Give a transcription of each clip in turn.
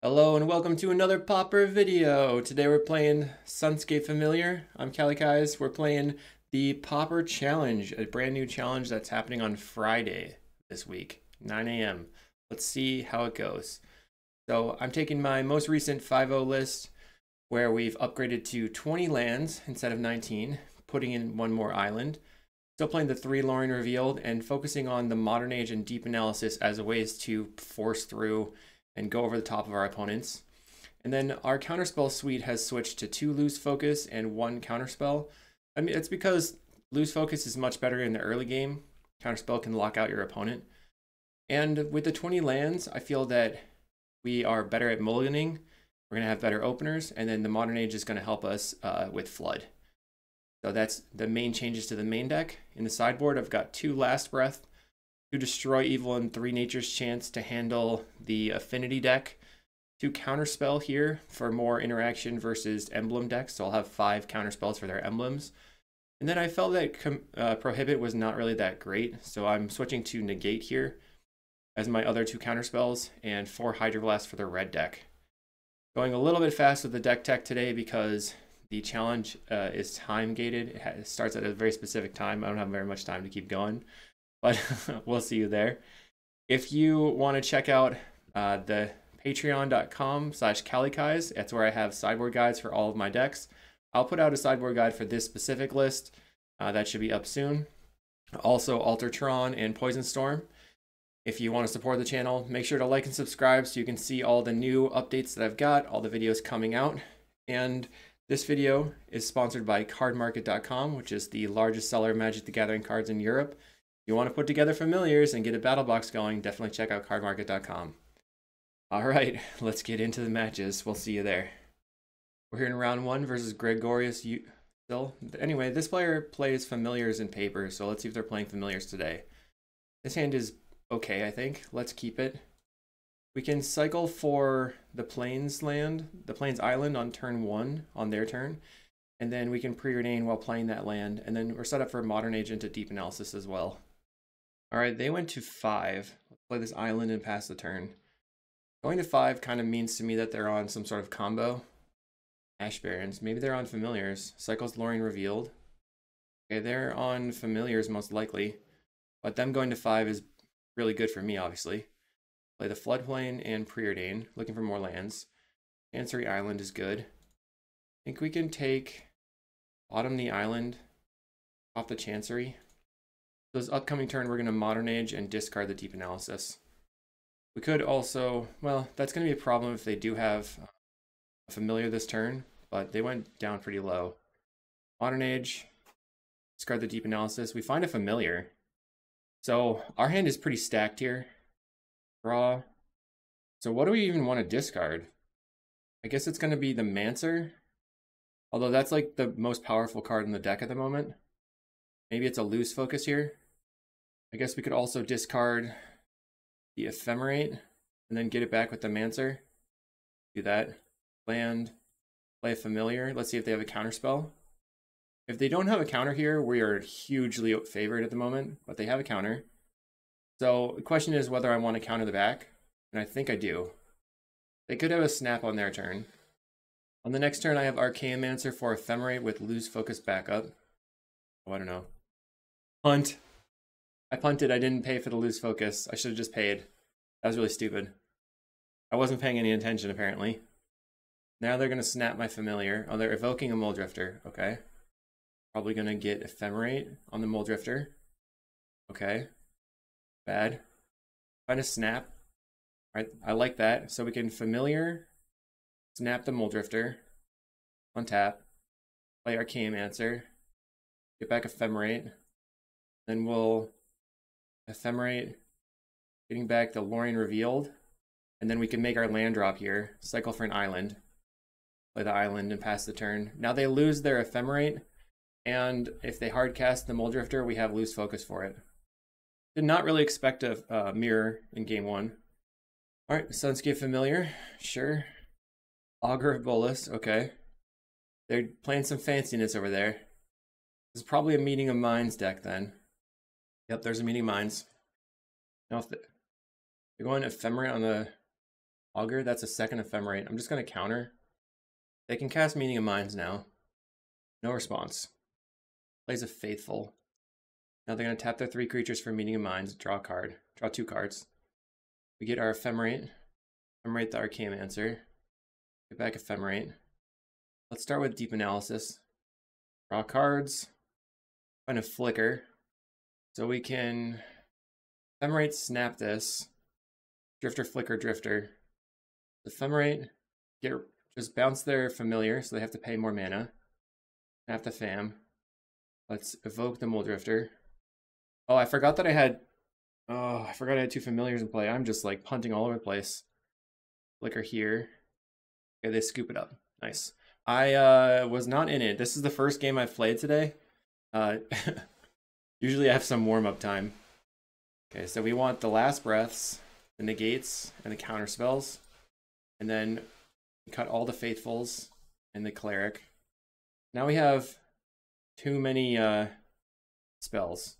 Hello and welcome to another Pauper video. Today we're playing Sunscape Familiar. I'm Kalikaiz. We're playing the Pauper Challenge, a brand new challenge that's happening on Friday this week, 9 a.m. Let's see how it goes. So I'm taking my most recent 5.0 list where we've upgraded to 20 lands instead of 19, putting in one more island. Still playing the three Lorien Revealed and focusing on the Modern Age and Deep Analysis as a ways to force through and go over the top of our opponents. And then our counterspell suite has switched to two lose focus and one counterspell. I mean, it's because lose focus is much better in the early game. Counterspell can lock out your opponent. And with the 20 lands, I feel that we are better at mulliganing. We're going to have better openers, and then the Modern Age is going to help us uh, with Flood. So that's the main changes to the main deck. In the sideboard, I've got two Last Breath, to destroy evil and three Nature's Chant to handle the affinity deck. Two counterspell here for more interaction versus emblem decks. So I'll have five counterspells for their emblems. And then I felt that uh, prohibit was not really that great. So I'm switching to negate here as my other two counterspells and four hydroblast for the red deck. Going a little bit fast with the deck tech today because the challenge uh, is time gated. It starts at a very specific time. I don't have very much time to keep going but we'll see you there. If you want to check out uh, the patreon.com slash kalikaiz, that's where I have sideboard guides for all of my decks. I'll put out a sideboard guide for this specific list. Uh, that should be up soon. Also, Altertron and Poison Storm. If you want to support the channel, make sure to like and subscribe so you can see all the new updates that I've got, all the videos coming out. And this video is sponsored by cardmarket.com, which is the largest seller of Magic the Gathering cards in Europe you want to put together familiars and get a battle box going, definitely check out cardmarket.com. All right, let's get into the matches. We'll see you there. We're here in round one versus Gregorius still. Anyway, this player plays familiars and paper, so let's see if they're playing familiars today. This hand is okay, I think. Let's keep it. We can cycle for the Plains land, the Plains Island on turn one, on their turn. And then we can preordain while playing that land. And then we're set up for Modern Age into Deep Analysis as well. All right, they went to five. Play this island and pass the turn. Going to five kind of means to me that they're on some sort of combo. Ash Barrens. Maybe they're on familiars. Cycles Lorien Revealed. Okay, they're on familiars most likely. But them going to five is really good for me, obviously. Play the floodplain and preordain, looking for more lands. Chancery Island is good. I think we can take bottom the island off the Chancery. This upcoming turn, we're going to Modern Age and discard the Deep Analysis. We could also, well, that's going to be a problem if they do have a familiar this turn, but they went down pretty low. Modern Age, discard the Deep Analysis. We find a familiar. So our hand is pretty stacked here. Draw. So what do we even want to discard? I guess it's going to be the Mancer. Although that's like the most powerful card in the deck at the moment. Maybe it's a loose focus here. I guess we could also discard the Ephemerate and then get it back with the Mancer. Do that. Land, play a Familiar. Let's see if they have a counter spell. If they don't have a counter here, we are hugely favored at the moment, but they have a counter. So the question is whether I want to counter the back, and I think I do. They could have a snap on their turn. On the next turn, I have Archaeomancer for Ephemerate with lose focus backup. Oh, I don't know. Punt. I punted. I didn't pay for the lose focus. I should have just paid. That was really stupid. I wasn't paying any attention, apparently. Now they're going to snap my familiar. Oh, they're evoking a Mulldrifter. Okay. Probably going to get Ephemerate on the Mulldrifter. Okay. Bad. Find a snap. All right, I like that. So we can familiar, snap the Mulldrifter, untap, play answer get back Ephemerate, then we'll Ephemerate, getting back the Lorien Revealed, and then we can make our land drop here, cycle for an island, play the island and pass the turn. Now they lose their Ephemerate, and if they hard cast the Mulldrifter, we have loose focus for it. Did not really expect a uh, mirror in game one. All right, Sunscape Familiar, sure. Augur of Bolas, okay. They're playing some fanciness over there. This is probably a Meeting of Minds deck then. Yep, there's a Meeting of Minds. Now if they're going Ephemerate on the Augur, that's a second ephemerate. I'm just going to counter. They can cast Meeting of Minds now. No response. Plays a Faithful. Now they're going to tap their three creatures for Meeting of Minds, draw a card, draw two cards. We get our Ephemerate, Ephemerate the Archaeomancer, get back Ephemerate. Let's start with Deep Analysis. Draw cards, find a Flicker. So we can Ephemerate snap this, Drifter, Flicker, Drifter. Ephemerate, get just bounce their familiar, so they have to pay more mana. Snap the fam. Let's evoke the Mulldrifter. Oh, I forgot that I had... Oh, I forgot I had two familiars in play. I'm just like punting all over the place. Flicker here. Okay, they scoop it up. Nice. I uh, was not in it. This is the first game I've played today. Uh, usually I have some warm-up time. Okay, so we want the last breaths, the negates, and the counter spells. And then cut all the faithfuls and the cleric. Now we have too many uh, spells.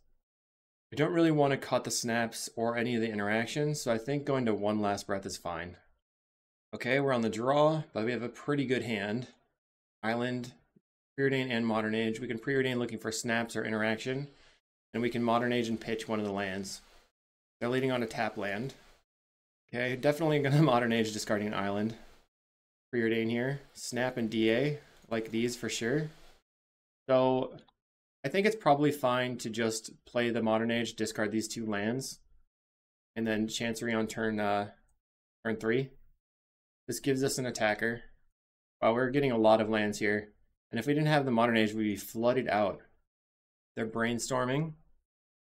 We don't really want to cut the snaps or any of the interactions, so I think going to one last breath is fine. Okay, we're on the draw, but we have a pretty good hand. Island, Preordain, and Modern Age. We can Preordain looking for snaps or interaction, and we can Modern Age and pitch one of the lands. They're leading on a tap land. Okay, definitely gonna Modern Age discarding an island. Preordain here. Snap and DA, like these for sure. So I think it's probably fine to just play the Modern Age, discard these two lands, and then Chancery on turn uh, turn three. This gives us an attacker. Wow, we're getting a lot of lands here. And if we didn't have the Modern Age, we'd be flooded out. They're brainstorming.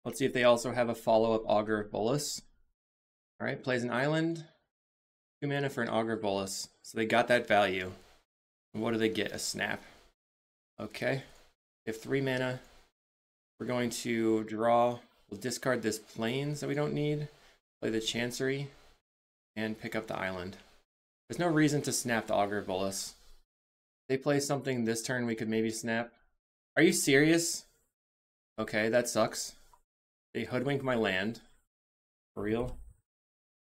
Let's see if they also have a follow-up Augur of Bolas. All right, plays an island. Two mana for an Augur of Bolas. So they got that value. And what do they get? A snap. Okay. If three mana, we're going to draw. We'll discard this plains that we don't need. Play the Chancery. And pick up the island. There's no reason to snap the Augur of Bolas. They play something this turn we could maybe snap. Are you serious? Okay, that sucks. They hoodwink my land. For real?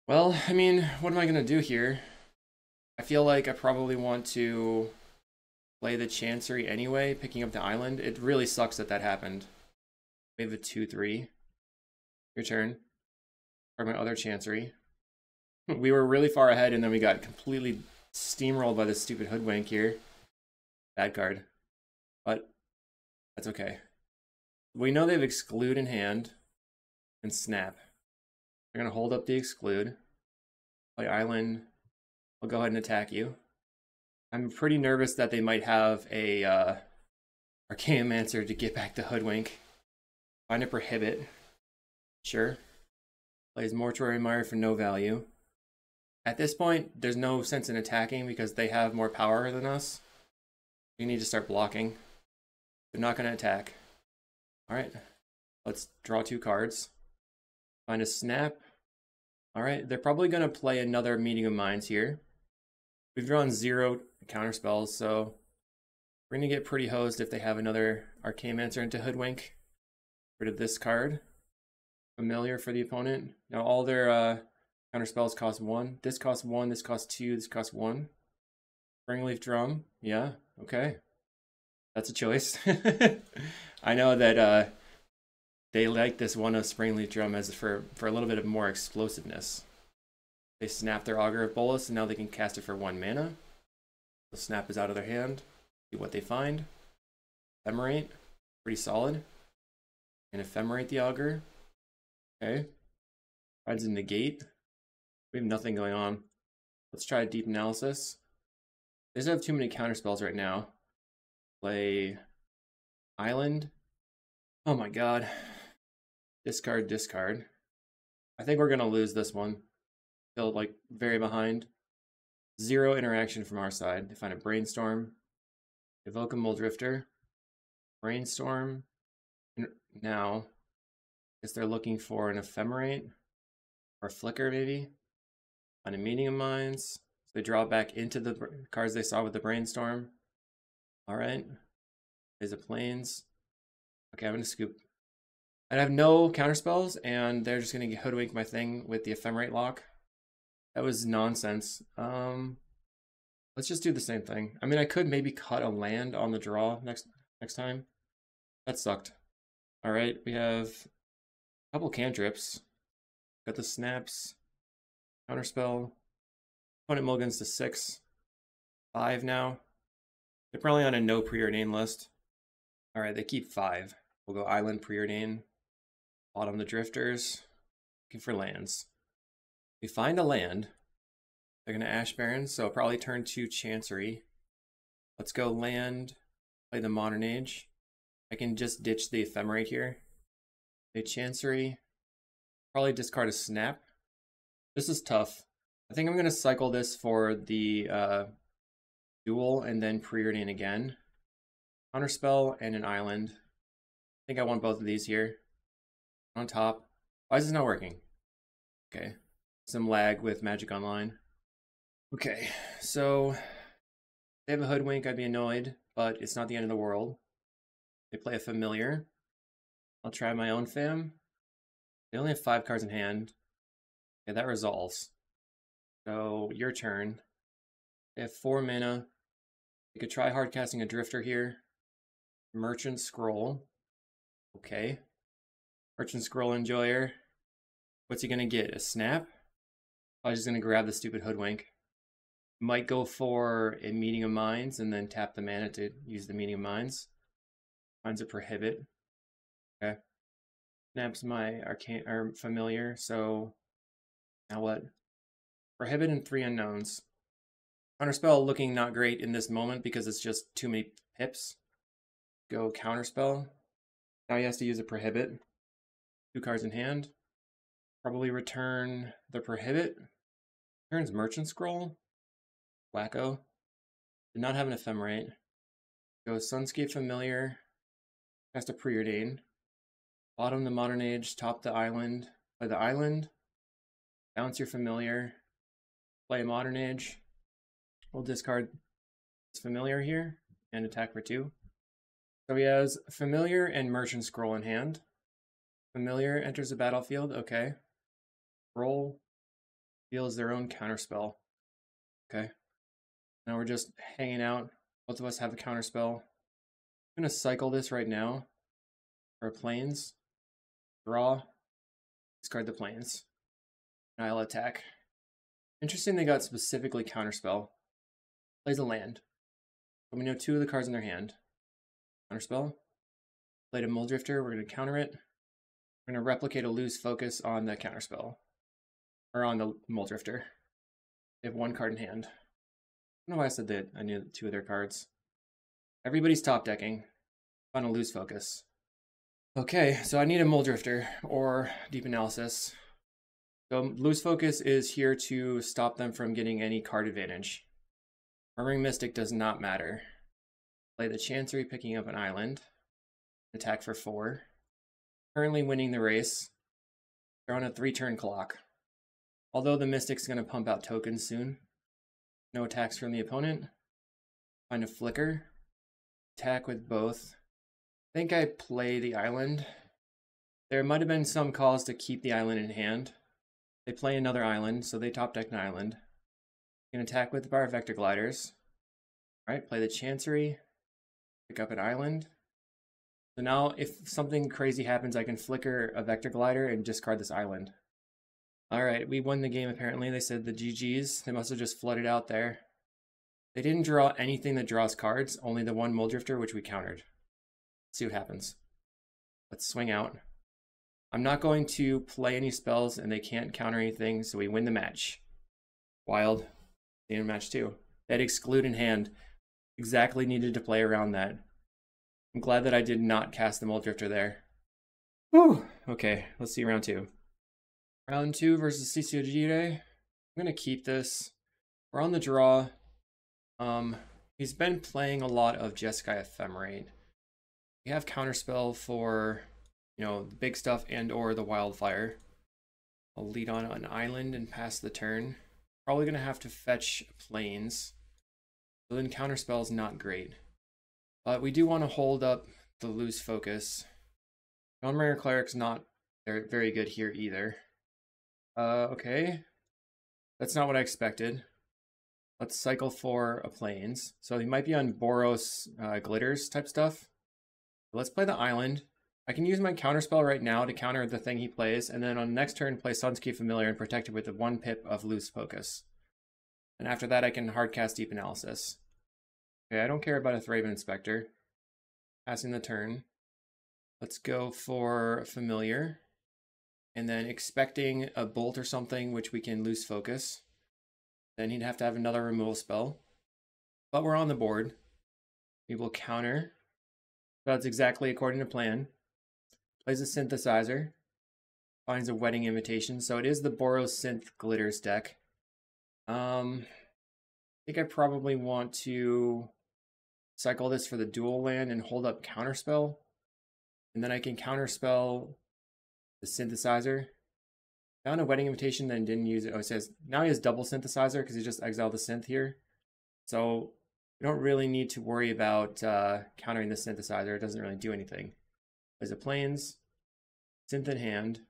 Well, I mean, what am I going to do here? I feel like I probably want to play the Chancery anyway, picking up the island. It really sucks that that happened. We have a 2-3. Your turn. Or my other Chancery. we were really far ahead and then we got completely steamrolled by this stupid hoodwink here. Bad card. But that's okay. We know they have exclude in hand and snap. They're going to hold up the exclude. Play island. I'll go ahead and attack you. I'm pretty nervous that they might have a uh, Archaeomancer to get back to Hoodwink. Find a Prohibit. Sure. Plays Mortuary Mire for no value. At this point, there's no sense in attacking because they have more power than us. We need to start blocking. They're not going to attack. Alright. Let's draw two cards. Find a snap. All right, they're probably going to play another Meeting of Minds here. We've drawn zero counter spells, so we're going to get pretty hosed if they have another Archaeomancer into Hoodwink. Rid of this card. Familiar for the opponent. Now all their uh, counter spells cost one. This costs one, this costs two, this costs one. Springleaf Drum, yeah, okay. That's a choice. I know that uh, they like this one of Springleaf Drum as for, for a little bit of more explosiveness. They snap their Augur of Bolas, and now they can cast it for one mana. The snap is out of their hand. See what they find. Ephemerate, pretty solid. And Ephemerate the Augur. Okay. Rides in negate. We have nothing going on. Let's try a deep analysis. They doesn't have too many counter spells right now. Play Island. Oh my god. Discard, discard. I think we're going to lose this one. Feel like very behind. Zero interaction from our side. They find a Brainstorm. Evoke a. Brainstorm. Now, is they're looking for an Ephemerate. Or Flicker, maybe. Find a Meeting of Minds. So they draw back into the cards they saw with the Brainstorm. Alright. Is a Plains. Okay, I'm going to scoop I have no counterspells, and they're just going to hoodwink my thing with the Ephemerate lock. That was nonsense. Um, let's just do the same thing. I mean, I could maybe cut a land on the draw next next time. That sucked. All right, we have a couple cantrips. Got the snaps, counterspell. Opponent mulligans to six, five now. They're probably on a no preordain list. All right, they keep five. We'll go island preordain. Bottom the drifters. Looking for lands. We find a land. They're going to Ash Barrens, so probably turn to Chancery. Let's go land, play the Modern Age. I can just ditch the Ephemerate here. Play Chancery. Probably discard a Snap. This is tough. I think I'm going to cycle this for the uh, dual and then preordain again. Counterspell and an island. I think I want both of these here. On top. Why is this not working? Okay. Some lag with Magic Online. Okay, so they have a hoodwink, I'd be annoyed, but it's not the end of the world. They play a familiar. I'll try my own fam. They only have five cards in hand. Okay, that resolves. So your turn. They have four mana. You could try hard casting a drifter here. Merchant Scroll. Okay. Merchant Scroll Enjoyer. What's he gonna get? A snap? I was just gonna grab the stupid hoodwink. Might go for a meeting of minds and then tap the mana to use the meeting of minds. Finds a prohibit. Okay. Snaps my arcane or familiar, so now what? Prohibit and three unknowns. Counterspell looking not great in this moment because it's just too many pips. Go counterspell. Now he has to use a prohibit. Two cards in hand. Probably return the prohibit. Turns merchant scroll. Wacko. Did not have an ephemerate. Go Sunscape Familiar. Cast a preordain. Bottom the modern age, top the island. Play the island. Bounce your familiar. Play modern age. We'll discard familiar here and attack for two. So he has familiar and merchant scroll in hand. Familiar enters the battlefield. Okay. Roll deals their own counterspell. Okay. Now we're just hanging out. Both of us have a counterspell. I'm going to cycle this right now. For Plains. Draw. Discard the Plains. And I'll attack. Interesting they got specifically counterspell. Plays a land. Let me know two of the cards in their hand. Counterspell. Played a Mulldrifter. We're going to counter it. We're going to replicate a lose focus on the counterspell. Or on the Mulldrifter. They have one card in hand. I don't know why I said that. I knew two of their cards. Everybody's top decking. On a lose focus. Okay, so I need a Mulldrifter or Deep Analysis. So lose focus is here to stop them from getting any card advantage. Murmuring Mystic does not matter. Play the Chancery, picking up an island. Attack for four. Currently winning the race. They're on a three turn clock. Although the Mystic's going to pump out tokens soon. No attacks from the opponent. Find a flicker. Attack with both. I think I play the island. There might have been some calls to keep the island in hand. They play another island, so they top deck an island. You can attack with bar vector gliders. All right, play the Chancery. Pick up an island. So now if something crazy happens, I can flicker a vector glider and discard this island. All right, we won the game apparently. They said the GGs. They must have just flooded out there. They didn't draw anything that draws cards, only the one Mulldrifter, which we countered. Let's see what happens. Let's swing out. I'm not going to play any spells and they can't counter anything, so we win the match. Wild. The end match too. That exclude in hand. Exactly needed to play around that. I'm glad that I did not cast the Mulldrifter there. Whew. Okay, let's see round two. Round two versus CCOG. I'm gonna keep this. We're on the draw. Um, he's been playing a lot of Jeskai Ephemerate. We have counterspell for, you know, the big stuff and or the wildfire. I'll lead on an island and pass the turn. Probably gonna have to fetch Plains. So then counterspell is not great. But we do want to hold up the lose focus. Dawnbringer Cleric's not very good here either. Uh, okay. That's not what I expected. Let's cycle for a plains. So he might be on Boros uh, glitters type stuff. Let's play the island. I can use my counterspell right now to counter the thing he plays, and then on next turn play Sunscape Familiar and protect it with the one pip of loose focus. And after that I can hardcast Deep Analysis. Okay, I don't care about a Thraben Inspector. Passing the turn. Let's go for Familiar. And then expecting a Bolt or something, which we can lose focus. Then he'd have to have another removal spell. But we're on the board. We will counter. That's exactly according to plan. Plays a synthesizer. Finds a wedding invitation. So it is the Boros Synth Glitters deck. Um, I think I probably want to cycle this for the dual land and hold up counterspell. And then I can counterspell the synthesizer Found a wedding invitation, then didn't use it. Oh, it says now he has double synthesizer because he just exiled the synth here. So we don't really need to worry about uh, countering the synthesizer. It doesn't really do anything. There's a Plains, synth in hand.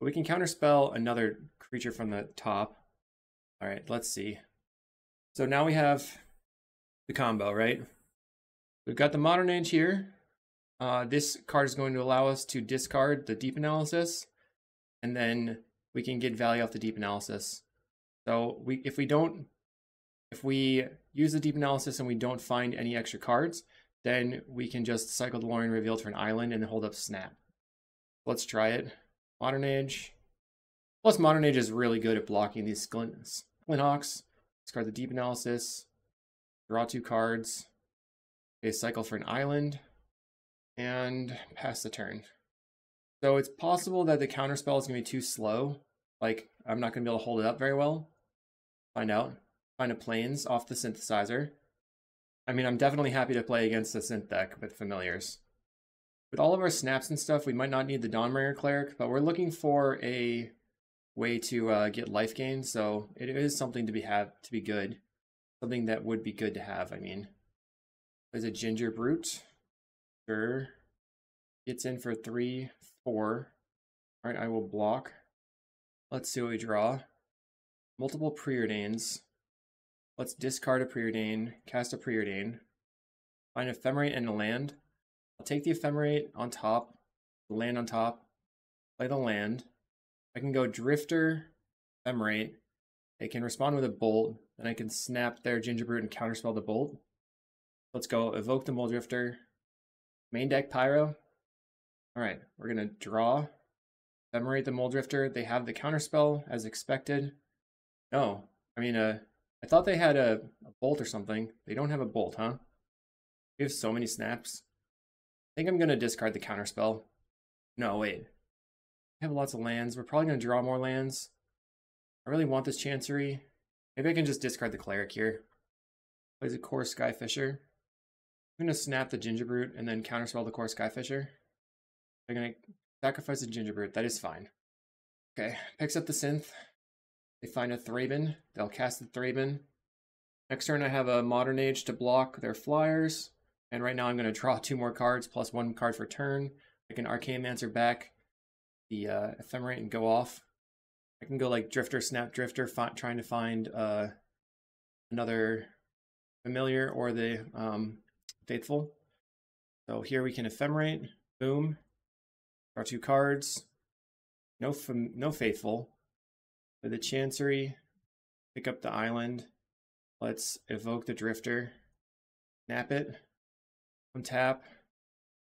But we can counterspell another creature from the top. All right, let's see. So now we have the combo, right? We've got the Modern Age here. Uh, this card is going to allow us to discard the Deep Analysis and then we can get value off the deep analysis. So we if we don't if we use the deep analysis and we don't find any extra cards, then we can just cycle the Lorien Revealed for an island and hold up Snap. Let's try it. Modern Age. Plus Modern Age is really good at blocking these Splint, Hawks. Discard the deep analysis. Draw two cards. Okay, cycle for an island. And pass the turn. So it's possible that the counter spell is going to be too slow. Like, I'm not going to be able to hold it up very well. Find out. Find a Plains off the synthesizer. I mean, I'm definitely happy to play against the synth deck with familiars. With all of our snaps and stuff, we might not need the Dawnbringer Cleric, but we're looking for a way to uh, get life gain, so it is something to be have to be good. Something that would be good to have, I mean. There's a Gingerbrute. Sure. Gets in for three, four. All right, I will block. Let's see what we draw. Multiple preordains. Let's discard a preordain, cast a preordain. Find ephemerate and a land. I'll take the ephemerate on top, the land on top, play the land. I can go drifter, ephemerate. They can respond with a bolt, and I can snap their gingerbrute and counterspell the bolt. Let's go evoke the Mulldrifter. Main deck Pyro. All right, we're gonna draw, ephemerate the Mulldrifter. They have the counterspell as expected. No, I mean, uh, I thought they had a, a bolt or something. They don't have a bolt, huh? We have so many snaps. I think I'm gonna discard the counterspell. No, wait. I have lots of lands. We're probably gonna draw more lands. I really want this Chancery. Maybe I can just discard the Cleric here. Plays a Kor Skyfisher. I'm gonna snap the Gingerbrute and then counterspell the Kor Skyfisher. They're gonna sacrifice a gingerbread. That is fine. Okay, picks up the synth. They find a Thraben. They'll cast the Thraben. Next turn, I have a Modern Age to block their flyers. And right now, I'm going to draw two more cards, plus one card for turn. I can Archaeomancer back the uh, Ephemerate and go off. I can go like Drifter, Snap Drifter, trying to find uh, another Familiar or the um, Faithful. So here we can Ephemerate. Boom. Draw two cards. No, no faithful. For the Chancery, pick up the island. Let's evoke the Drifter. Snap it. Untap.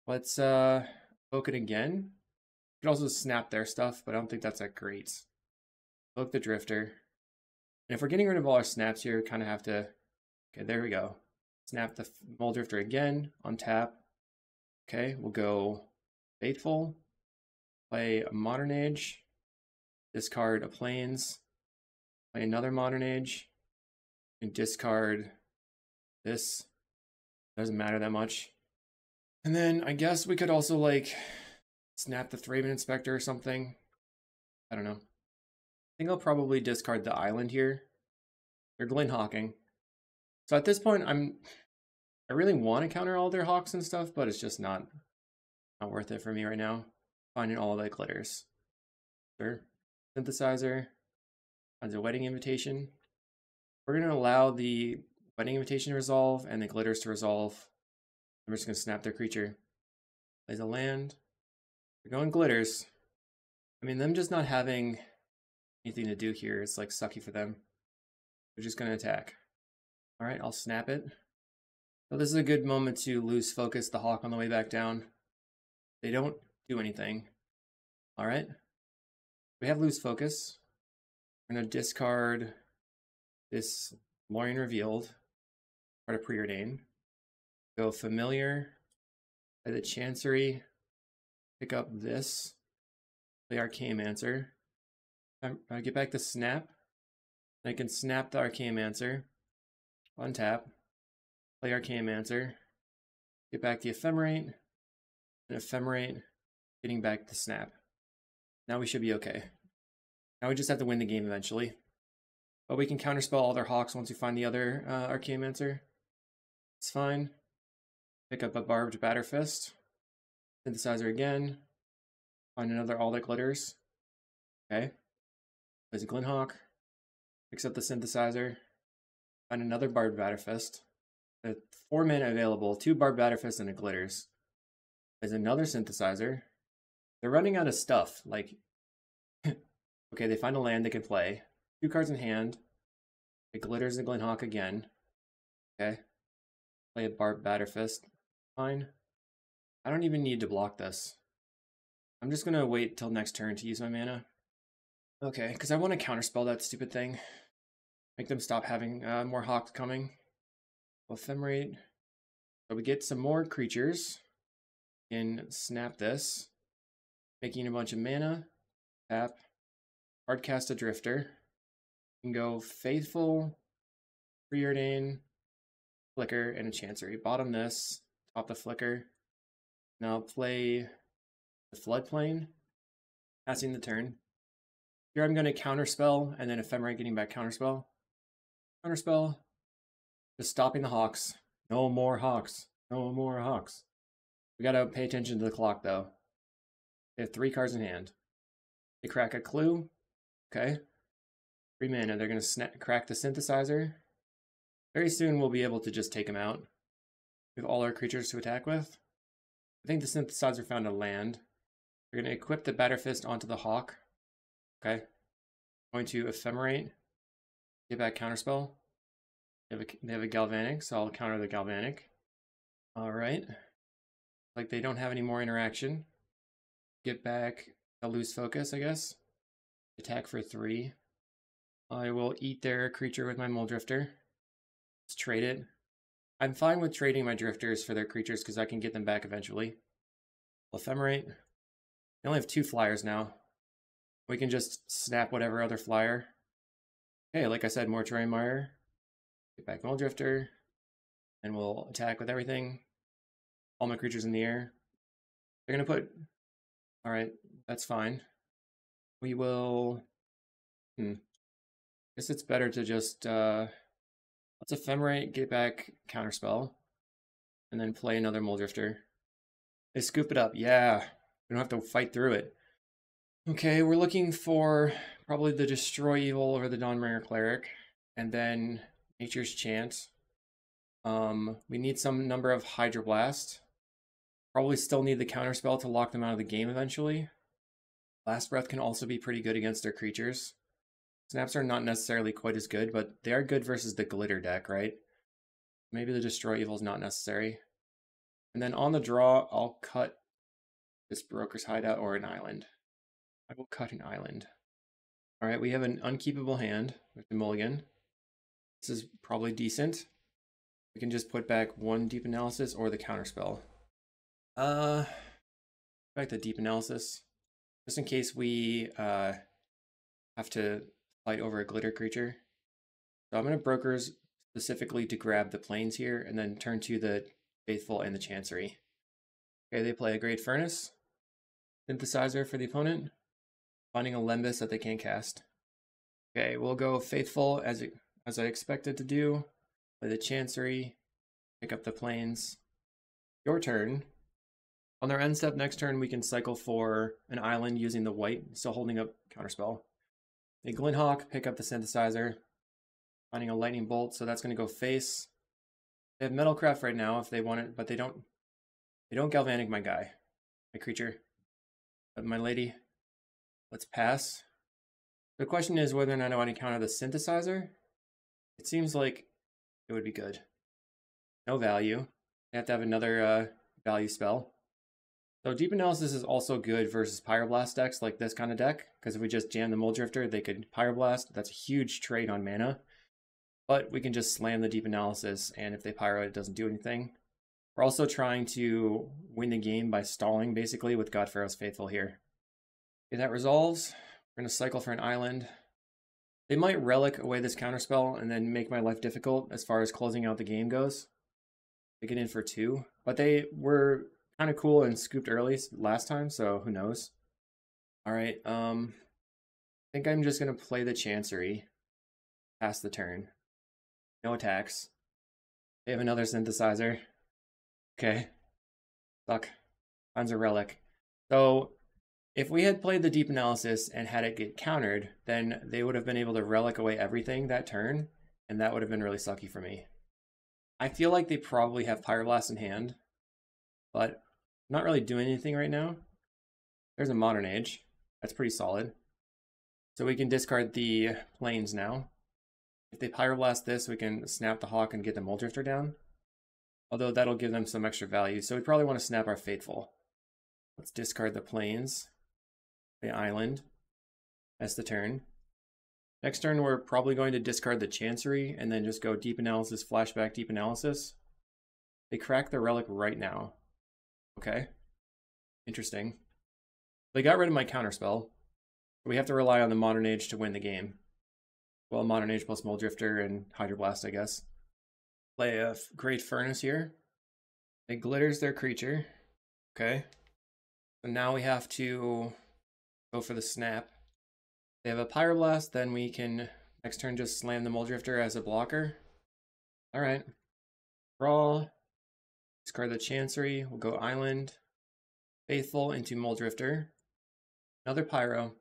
Let's uh evoke it again. You could also snap their stuff, but I don't think that's that great. Evoke the Drifter. And if we're getting rid of all our snaps here, we kind of have to... Okay, there we go. Snap the Mulldrifter again, untap. Okay, we'll go Faithful play a Modern Age, discard a Plains, play another Modern Age, and discard this. Doesn't matter that much. And then I guess we could also like snap the Thraben Inspector or something. I don't know. I think I'll probably discard the island here. They're Glint Hawking. So at this point, I'm I really want to counter all their hawks and stuff, but it's just not not worth it for me right now finding all of the glitters. Sure. Synthesizer. finds a wedding invitation. We're going to allow the wedding invitation to resolve and the glitters to resolve. I'm just going to snap their creature. Plays a land. They're going glitters. I mean, them just not having anything to do here is like sucky for them. They're just going to attack. All right, I'll snap it. So this is a good moment to lose focus the hawk on the way back down. They don't do anything. All right. We have lose focus. We're going to discard this Lorien Revealed, part of Preordain. Go Familiar, play the Chancery, pick up this, the Archaeomancer. I get back the Snap. I can snap the Archaeomancer, untap, play Archaeomancer, get back the Ephemerate, and Ephemerate, getting back the Snap. Now we should be okay. Now we just have to win the game eventually. But we can counterspell all their hawks once we find the other uh, Archaeomancer. It's fine. Pick up a Barbed Batterfist. Synthesizer again. Find another All That Glitters. Okay. Plays a Glint Hawk. Picks up the Synthesizer. Find another Barbed Batterfist. The four men available, two Barbed Batterfists and a Glitters. There's another Synthesizer. They're running out of stuff. Like, okay, they find a land they can play. Two cards in hand. It glitters the Glint Hawk again. Okay. Play a Barb Batterfist. Fine. I don't even need to block this. I'm just gonna wait till next turn to use my mana. Okay, because I want to counterspell that stupid thing. Make them stop having uh, more hawks coming. Ephemerate. So we get some more creatures. And snap this. Making a bunch of mana. Tap. Hardcast a Drifter can go Faithful, Preordain, Flicker, and a Chancery. Bottom this, top the Flicker. Now play the Floodplain, passing the turn. Here I'm going to Counterspell, and then Ephemerate getting back Counterspell. Counterspell, just stopping the Hawks. No more Hawks. No more Hawks. We gotta pay attention to the clock, though. They have three cards in hand. They crack a clue. Okay. Three mana. They're to crack the synthesizer. Very soon we'll be able to just take them out. Have all our creatures to attack with. I think the synthesizer found a land. We're to equip the Batterfist onto the Hawk. Okay. Going to Ephemerate. Get back Counterspell. They have, a, they have a Galvanic, so I'll counter the Galvanic. Alright. Like they don't have any more interaction. Get back, they'll lose focus, I guess. Attack for three. I will eat their creature with my Mulldrifter. Let's trade it. I'm fine with trading my drifters for their creatures because I can get them back eventually. Ephemerate. They only have two flyers now. We can just snap whatever other flyer. Okay, like I said, Mortuary Mire. Get back Mulldrifter, And we'll attack with everything. All my creatures in the air. They're to put... Alright, that's fine. We will... Hmm I guess it's better to just uh, let's ephemerate, get back counterspell, and then play another Mulldrifter. They scoop it up. Yeah, we don't have to fight through it. Okay, we're looking for probably the Destroy Evil over the Dawnbringer Cleric, and then Nature's Chant. Um, we need some number of Hydroblast. Probably still need the counterspell to lock them out of the game eventually. Last Breath can also be pretty good against their creatures. Snaps are not necessarily quite as good, but they are good versus the glitter deck, right? Maybe the Destroy Evil is not necessary. And then on the draw, I'll cut this Broker's Hideout or an island. I will cut an island. All right, we have an unkeepable hand with the mulligan. This is probably decent. We can just put back one deep analysis or the counterspell. Uh, back the deep analysis, just in case we uh have to fight over a glitter creature. So I'm going to brokers specifically to grab the Plains here and then turn to the Faithful and the Chancery. Okay, they play a Great Furnace. Synthesizer for the opponent. Finding a Lembas that they can't cast. Okay, we'll go Faithful as, as I expected to do. Play the Chancery. Pick up the Plains. Your turn. On their end step next turn, we can cycle for an island using the white, still holding up Counterspell. a Glinthawk, pick up the synthesizer, finding a lightning bolt, so that's going to go face. They have Metalcraft right now if they want it, but they don't. They don't galvanic my guy, my creature, but my lady. Let's pass. The question is whether or not I want to counter the synthesizer. It seems like it would be good. No value. I have to have another uh, value spell. So Deep Analysis is also good versus Pyroblast decks like this kind of deck, because if we just jam the Mulldrifter, they could Pyroblast. That's a huge trade on mana. But we can just slam the Deep Analysis, and if they Pyro, it doesn't do anything. We're also trying to win the game by stalling, basically, with God Pharaoh's Faithful here. Okay, that resolves. We're going to cycle for an island. They might Relic away this counterspell and then make my life difficult as far as closing out the game goes. They get in for two. But they were kind of cool and scooped early last time, so who knows. All right, um, I think I'm just going to play the Chancery, pass the turn. No attacks. They have another synthesizer. Okay. Suck. Finds a relic. So, if we had played the deep analysis and had it get countered, then they would have been able to relic away everything that turn, and that would have been really sucky for me. I feel like they probably have Pyroblast in hand, but not really doing anything right now. There's a Modern Age. That's pretty solid. So we can discard the Plains now. If they Pyroblast this, we can snap the Hawk and get the Mulldrifter down. Although that'll give them some extra value. So we probably want to snap our Faithful. Let's discard the Plains. The island. That's the turn. Next turn, we're probably going to discard the Chancery and then just go Deep Analysis, Flashback, Deep Analysis. They crack the Relic right now. Okay. Interesting. They got rid of my counterspell. We have to rely on the Modern Age to win the game. Well, Modern Age plus Mulldrifter and Hydroblast, I guess. Play a Great Furnace here. It glitters their creature. Okay. So now we have to go for the snap. They have a Pyroblast, then we can next turn just slam the Mulldrifter as a blocker. Alright. Draw. Discard the Chancery. We'll go Island. Faithful into Mulldrifter. Another Pyro.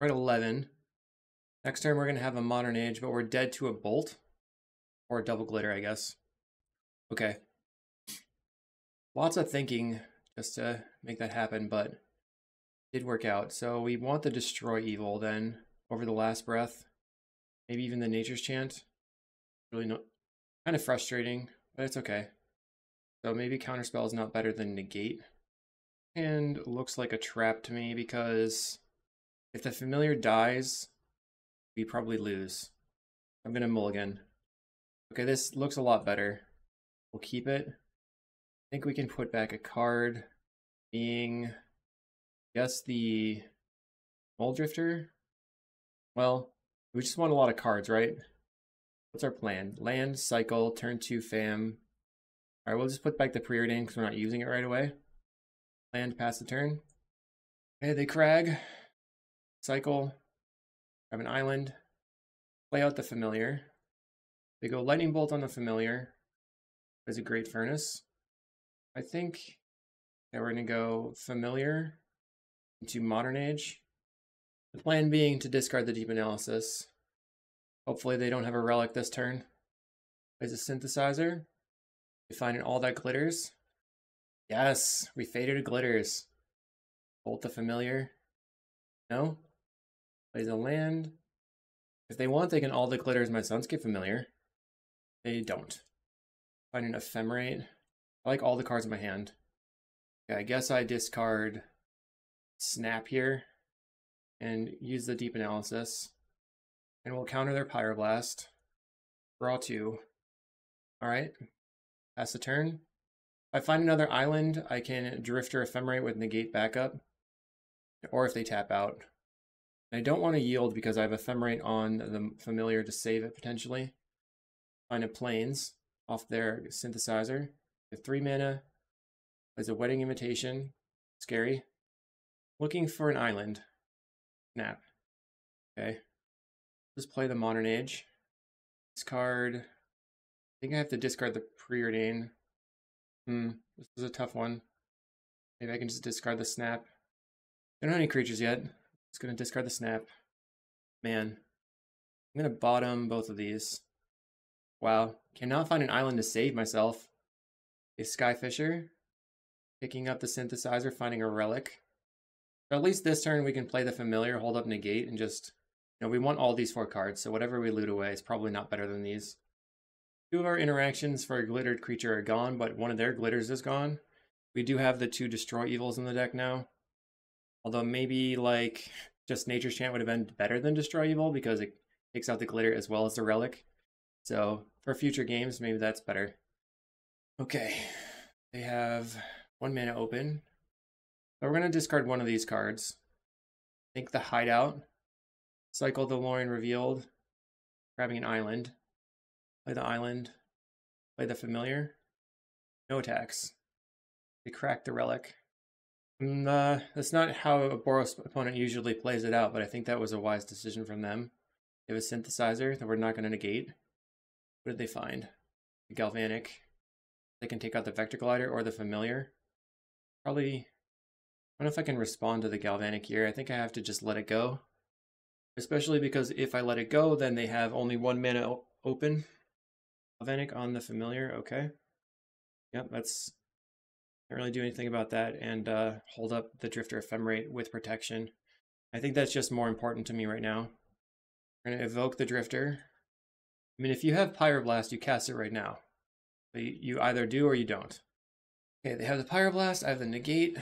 We're at 11. Next turn we're going to have a Modern Age, but we're dead to a Bolt. Or a Double Glitter, I guess. Okay. Lots of thinking just to make that happen, but did work out. So we want the Destroy Evil then over the Last Breath. Maybe even the Nature's Chant. Really no, kind of frustrating, but it's okay. So maybe Counterspell is not better than Negate. And looks like a trap to me because if the familiar dies, we probably lose. I'm to mulligan. Okay, this looks a lot better. We'll keep it. I think we can put back a card being, yes, the Mulldrifter. Well, we just want a lot of cards, right? What's our plan? Land, cycle, turn two fam, all right, we'll just put back the preordain because we're not using it right away. Land pass the turn. Okay, they crag. Cycle. Have an island. Play out the familiar. They go lightning bolt on the familiar. There's a great furnace. I think that we're gonna go familiar into modern age. The plan being to discard the deep analysis. Hopefully they don't have a relic this turn. There's a synthesizer. We finding all that glitters. Yes, we faded glitters. Bolt the familiar. No? Plays a land. If they want, they can all the glitters my Sunscape familiar. They don't. Find an ephemerate. I like all the cards in my hand. Okay, I guess I discard snap here and use the deep analysis. And we'll counter their pyroblast. Draw two. Alright. Pass the turn. If I find another island, I can Drifter Ephemerate with Negate backup. Or if they tap out. I don't want to yield because I have Ephemerate on the Familiar to save it potentially. Find a Plains off their Synthesizer. The 3 mana. is a Wedding Invitation. Scary. Looking for an island. Snap. Okay. Just play the Modern Age. This card I think I have to discard the preordain. Hmm, this is a tough one. Maybe I can just discard the snap. I don't have any creatures yet. Just gonna discard the snap. Man, I'm gonna bottom both of these. Wow, cannot find an island to save myself. A Skyfisher, picking up the synthesizer, finding a relic. At least this turn we can play the familiar, hold up negate, and just, you know, we want all these four cards, so whatever we loot away is probably not better than these. Two of our interactions for a glittered creature are gone, but one of their glitters is gone. We do have the two destroy evils in the deck now. Although maybe like just Nature's Chant would have been better than Destroy Evil because it takes out the glitter as well as the relic. So for future games, maybe that's better. Okay, they have one mana open. We're going to discard one of these cards. Think the Hideout. Cycle the Lorien Revealed. Grabbing an island. Play the island. Play the Familiar. No attacks. They crack the Relic. Mm, uh, that's not how a Boros opponent usually plays it out, but I think that was a wise decision from them. They have a synthesizer that we're not going to negate. What did they find? The Galvanic. They can take out the Vector Glider or the Familiar. Probably, I don't know if I can respond to the Galvanic here. I think I have to just let it go. Especially because if I let it go, then they have only one mana open. Galvanic on the Familiar, okay. Yep, that's can't really do anything about that and uh, hold up the Drifter Ephemerate with protection. I think that's just more important to me right now. We're going to evoke the Drifter. I mean, if you have Pyroblast, you cast it right now. But you either do or you don't. Okay, they have the Pyroblast, I have the Negate.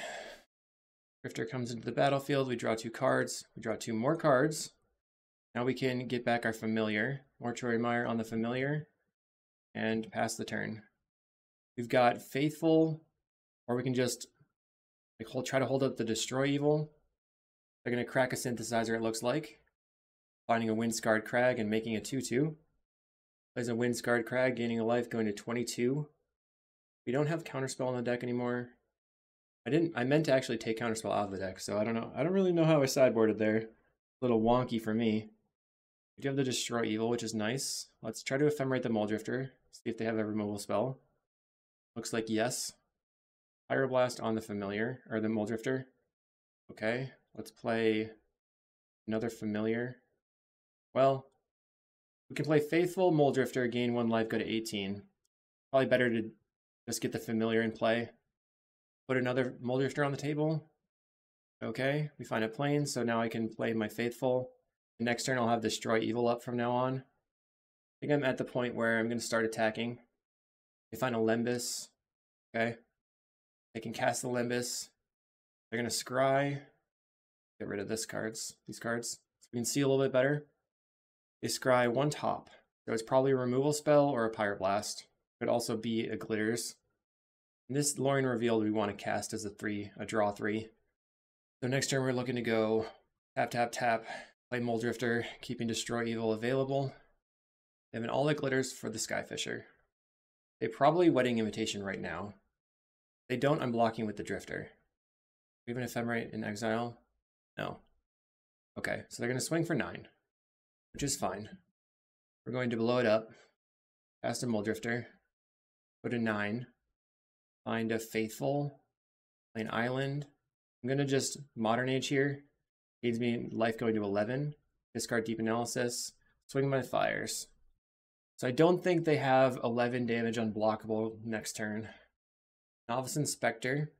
Drifter comes into the battlefield, we draw two cards, we draw two more cards. Now we can get back our Familiar, Mortuary Mire on the Familiar, and pass the turn. We've got Faithful, or we can just like hold, try to hold up the destroy evil. They're going to crack a synthesizer, it looks like. Finding a Windscarred Crag and making a 2-2. Plays a Windscarred Crag, gaining a life, going to 22. We don't have Counterspell on the deck anymore. I didn't. I meant to actually take Counterspell out of the deck, so I don't know. I don't really know how I sideboarded there. A little wonky for me. We do have the Destroy Evil, which is nice. Let's try to Ephemerate the Mulldrifter. See if they have a removal spell. Looks like yes. Pyroblast on the Familiar, or the Mulldrifter. Okay, let's play another Familiar. Well, we can play Faithful, Mulldrifter, gain one life, go to 18. Probably better to just get the Familiar in play. Put another Mulldrifter on the table. Okay, we find a plane, so now I can play my Faithful. Next turn I'll have Destroy Evil up from now on. I think I'm at the point where I'm going to start attacking. We find a Lembas. Okay. They can cast the Lembas. They're going to scry. Get rid of this cards, these cards. So we can see a little bit better. They scry one top. So it's probably a removal spell or a Pyroblast. Could also be a Glitters. This Lorien Revealed we want to cast as a three, a draw three. So next turn we're looking to go tap, tap, tap, play Mulldrifter, keeping Destroy Evil available. They have an All That Glitters for the Skyfisher. They probably Wedding Invitation right now. They don't, I'm blocking with the Drifter. We have an Ephemerate in Exile? No. Okay, so they're going to swing for 9, which is fine. We're going to blow it up, cast a Mulldrifter, go to 9, find a Faithful, an Island. I'm to just Modern Age here. Needs me life going to 11, discard Deep Analysis, swing my Fires. So I don't think they have 11 damage unblockable next turn. Novice Inspector.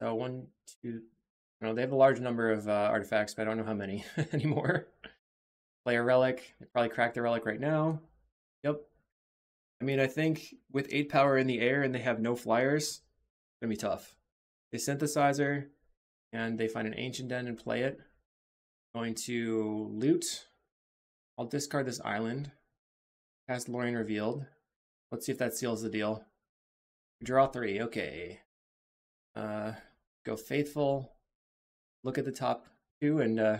So one, two, You know, they have a large number of uh, artifacts, but I don't know how many anymore. Play a relic. They probably crack the relic right now. Yep. I mean, I think with 8 power in the air and they have no flyers, to be tough. They synthesizer and they find an ancient den and play it. Going to loot. I'll discard this island. Cast Lorien Revealed. Let's see if that seals the deal. Draw three, okay. Uh, go faithful. Look at the top two and uh,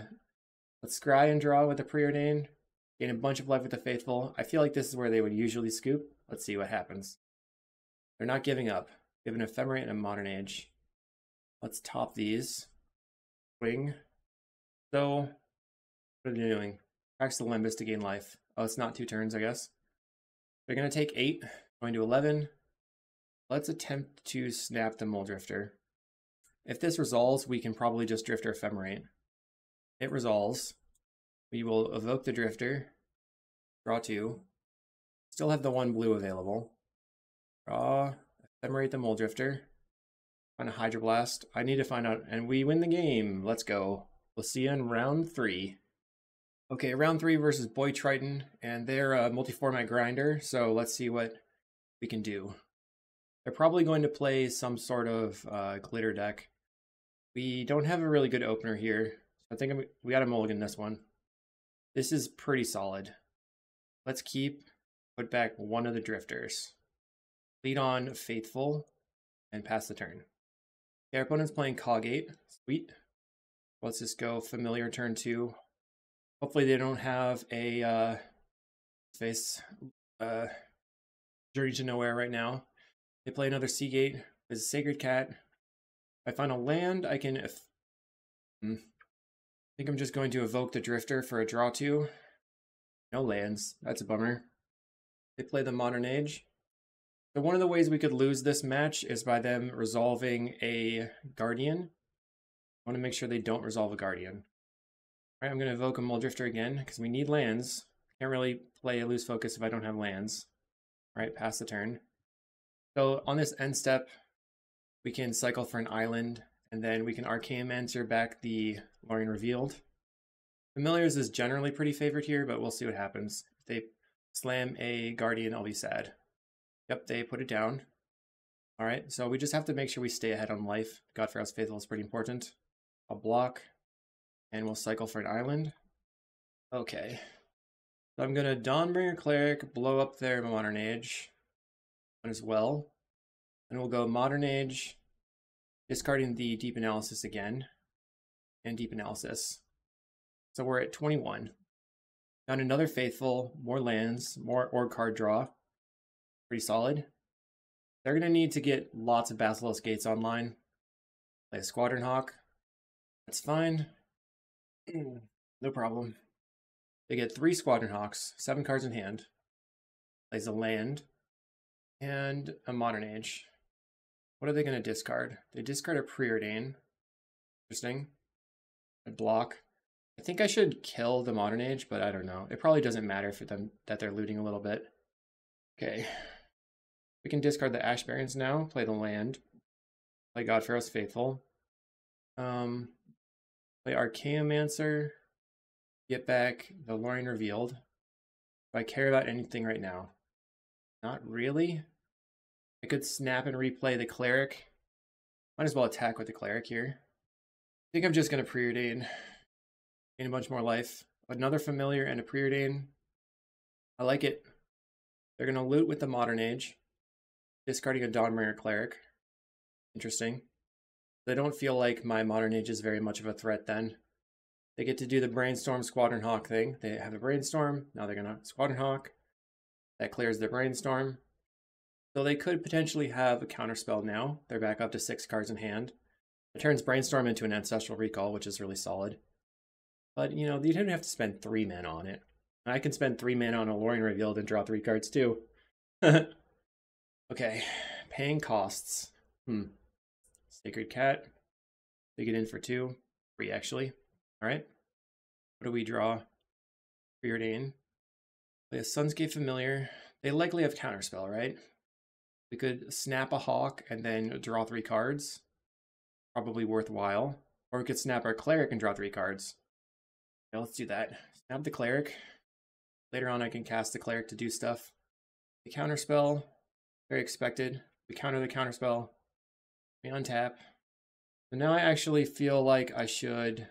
let's scry and draw with the preordained. Gain a bunch of life with the faithful. I feel like this is where they would usually scoop. Let's see what happens. They're not giving up. They have an ephemerate and a modern age. Let's top these. Swing. So, what are they doing? Cracks the Lembas to gain life. Oh, it's not two turns, I guess. They're going to take eight, going to 11, Let's attempt to snap the Mulldrifter. If this resolves, we can probably just drift Drifter Ephemerate. It resolves. we will evoke the Drifter, draw two, still have the one blue available. Draw, ephemerate the Mulldrifter. find a Hydroblast. I need to find out, and we win the game. Let's go. We'll see you in round three. Okay, round three versus Boy Triton, and they're a multi-format grinder, so let's see what we can do. They're probably going to play some sort of uh, glitter deck. We don't have a really good opener here. I think I'm, we got a mulligan this one. This is pretty solid. Let's keep, put back one of the drifters. Lead on Faithful, and pass the turn. Our opponent's playing Caw-Gate. Sweet. Let's just go Familiar turn two. Hopefully they don't have a uh, face uh, Journey to Nowhere right now. They play another Seagate. There's a Sacred Cat. If I find a land, I can... If, hmm, I think I'm just going to evoke the Drifter for a draw two. No lands. That's a bummer. They play the Modern Age. So one of the ways we could lose this match is by them resolving a Guardian. I want to make sure they don't resolve a Guardian. All right, I'm going to evoke a Mulldrifter again because we need lands. Can't really play a lose focus if I don't have lands. All right, pass the turn. So on this end step, we can cycle for an island, and then we can Archaeomancer back the Lorien Revealed. Familiars is generally pretty favored here, but we'll see what happens. If they slam a Guardian, I'll be sad. Yep, they put it down. All right, so we just have to make sure we stay ahead on life. God for us faithful is pretty important. I'll block. And we'll cycle for an island. Okay. So I'm going to Dawnbringer Cleric, blow up their Modern Age as well. And we'll go Modern Age, discarding the Deep Analysis again, and Deep Analysis. So we're at 21. Found another Faithful, more lands, more Org card draw. Pretty solid. They're going to need to get lots of Basilisk Gates online. Play a Squadron Hawk. That's fine. no problem. They get three Squadron Hawks, seven cards in hand, plays a land, and a Modern Age. What are they going to discard? They discard a Preordain. Interesting. A block. I think I should kill the Modern Age, but I don't know. It probably doesn't matter for them that they're looting a little bit. Okay. We can discard the Ash Barrens now, play the land, play Godfarrow's Faithful. Um, Play Archaeomancer. Get back the Lorien Revealed. Do I care about anything right now? Not really. I could snap and replay the Cleric. Might as well attack with the Cleric here. I think I'm just going to Preordain. A bunch more life. Another Familiar and a Preordain. I like it. They're going to loot with the Modern Age. Discarding a Dawnbringer Cleric. Interesting. They don't feel like my modern age is very much of a threat then. They get to do the Brainstorm Squadron Hawk thing. They have a Brainstorm, now they're gonna Squadron Hawk. That clears their Brainstorm. So they could potentially have a counterspell now. They're back up to six cards in hand. It turns Brainstorm into an Ancestral Recall, which is really solid. But, you know, you didn't have to spend three men on it. I can spend three men on a Lorien Revealed and draw three cards too. okay, paying costs. Hmm. Sacred Cat. They get in for two. Three, actually. All right. What do we draw? Preordain. Play a Sunscape Familiar. They likely have Counterspell, right? We could snap a Hawk and then draw three cards. Probably worthwhile. Or we could snap our Cleric and draw three cards. Yeah, let's do that. Snap the Cleric. Later on, I can cast the Cleric to do stuff. The Counterspell, very expected. We counter the Counterspell. We untap. So now I actually feel like I should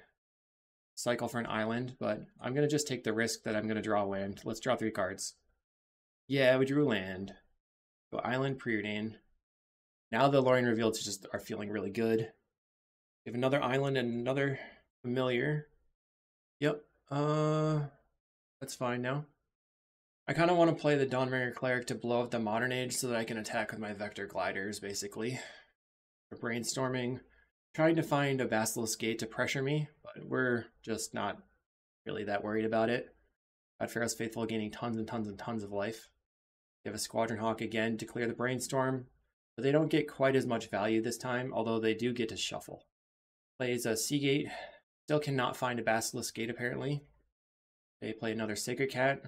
cycle for an island, but I'm going to just take the risk that I'm going to draw land. Let's draw three cards. Yeah, we drew land. Go island, preordain. Now the Lorien revealed just are feeling really good. We have another island and another familiar. Yep. Uh, that's fine now. I kind of want to play the Dawnbringer Cleric to blow up the Modern Age so that I can attack with my Vector Gliders, basically brainstorming, trying to find a Basilisk Gate to pressure me, but we're just not really that worried about it. Got Pharaoh's Faithful gaining tons and tons and tons of life. They have a Squadron Hawk again to clear the Brainstorm, but they don't get quite as much value this time, although they do get to shuffle. Plays a Seagate, still cannot find a Basilisk Gate apparently. They play another Sacred Cat.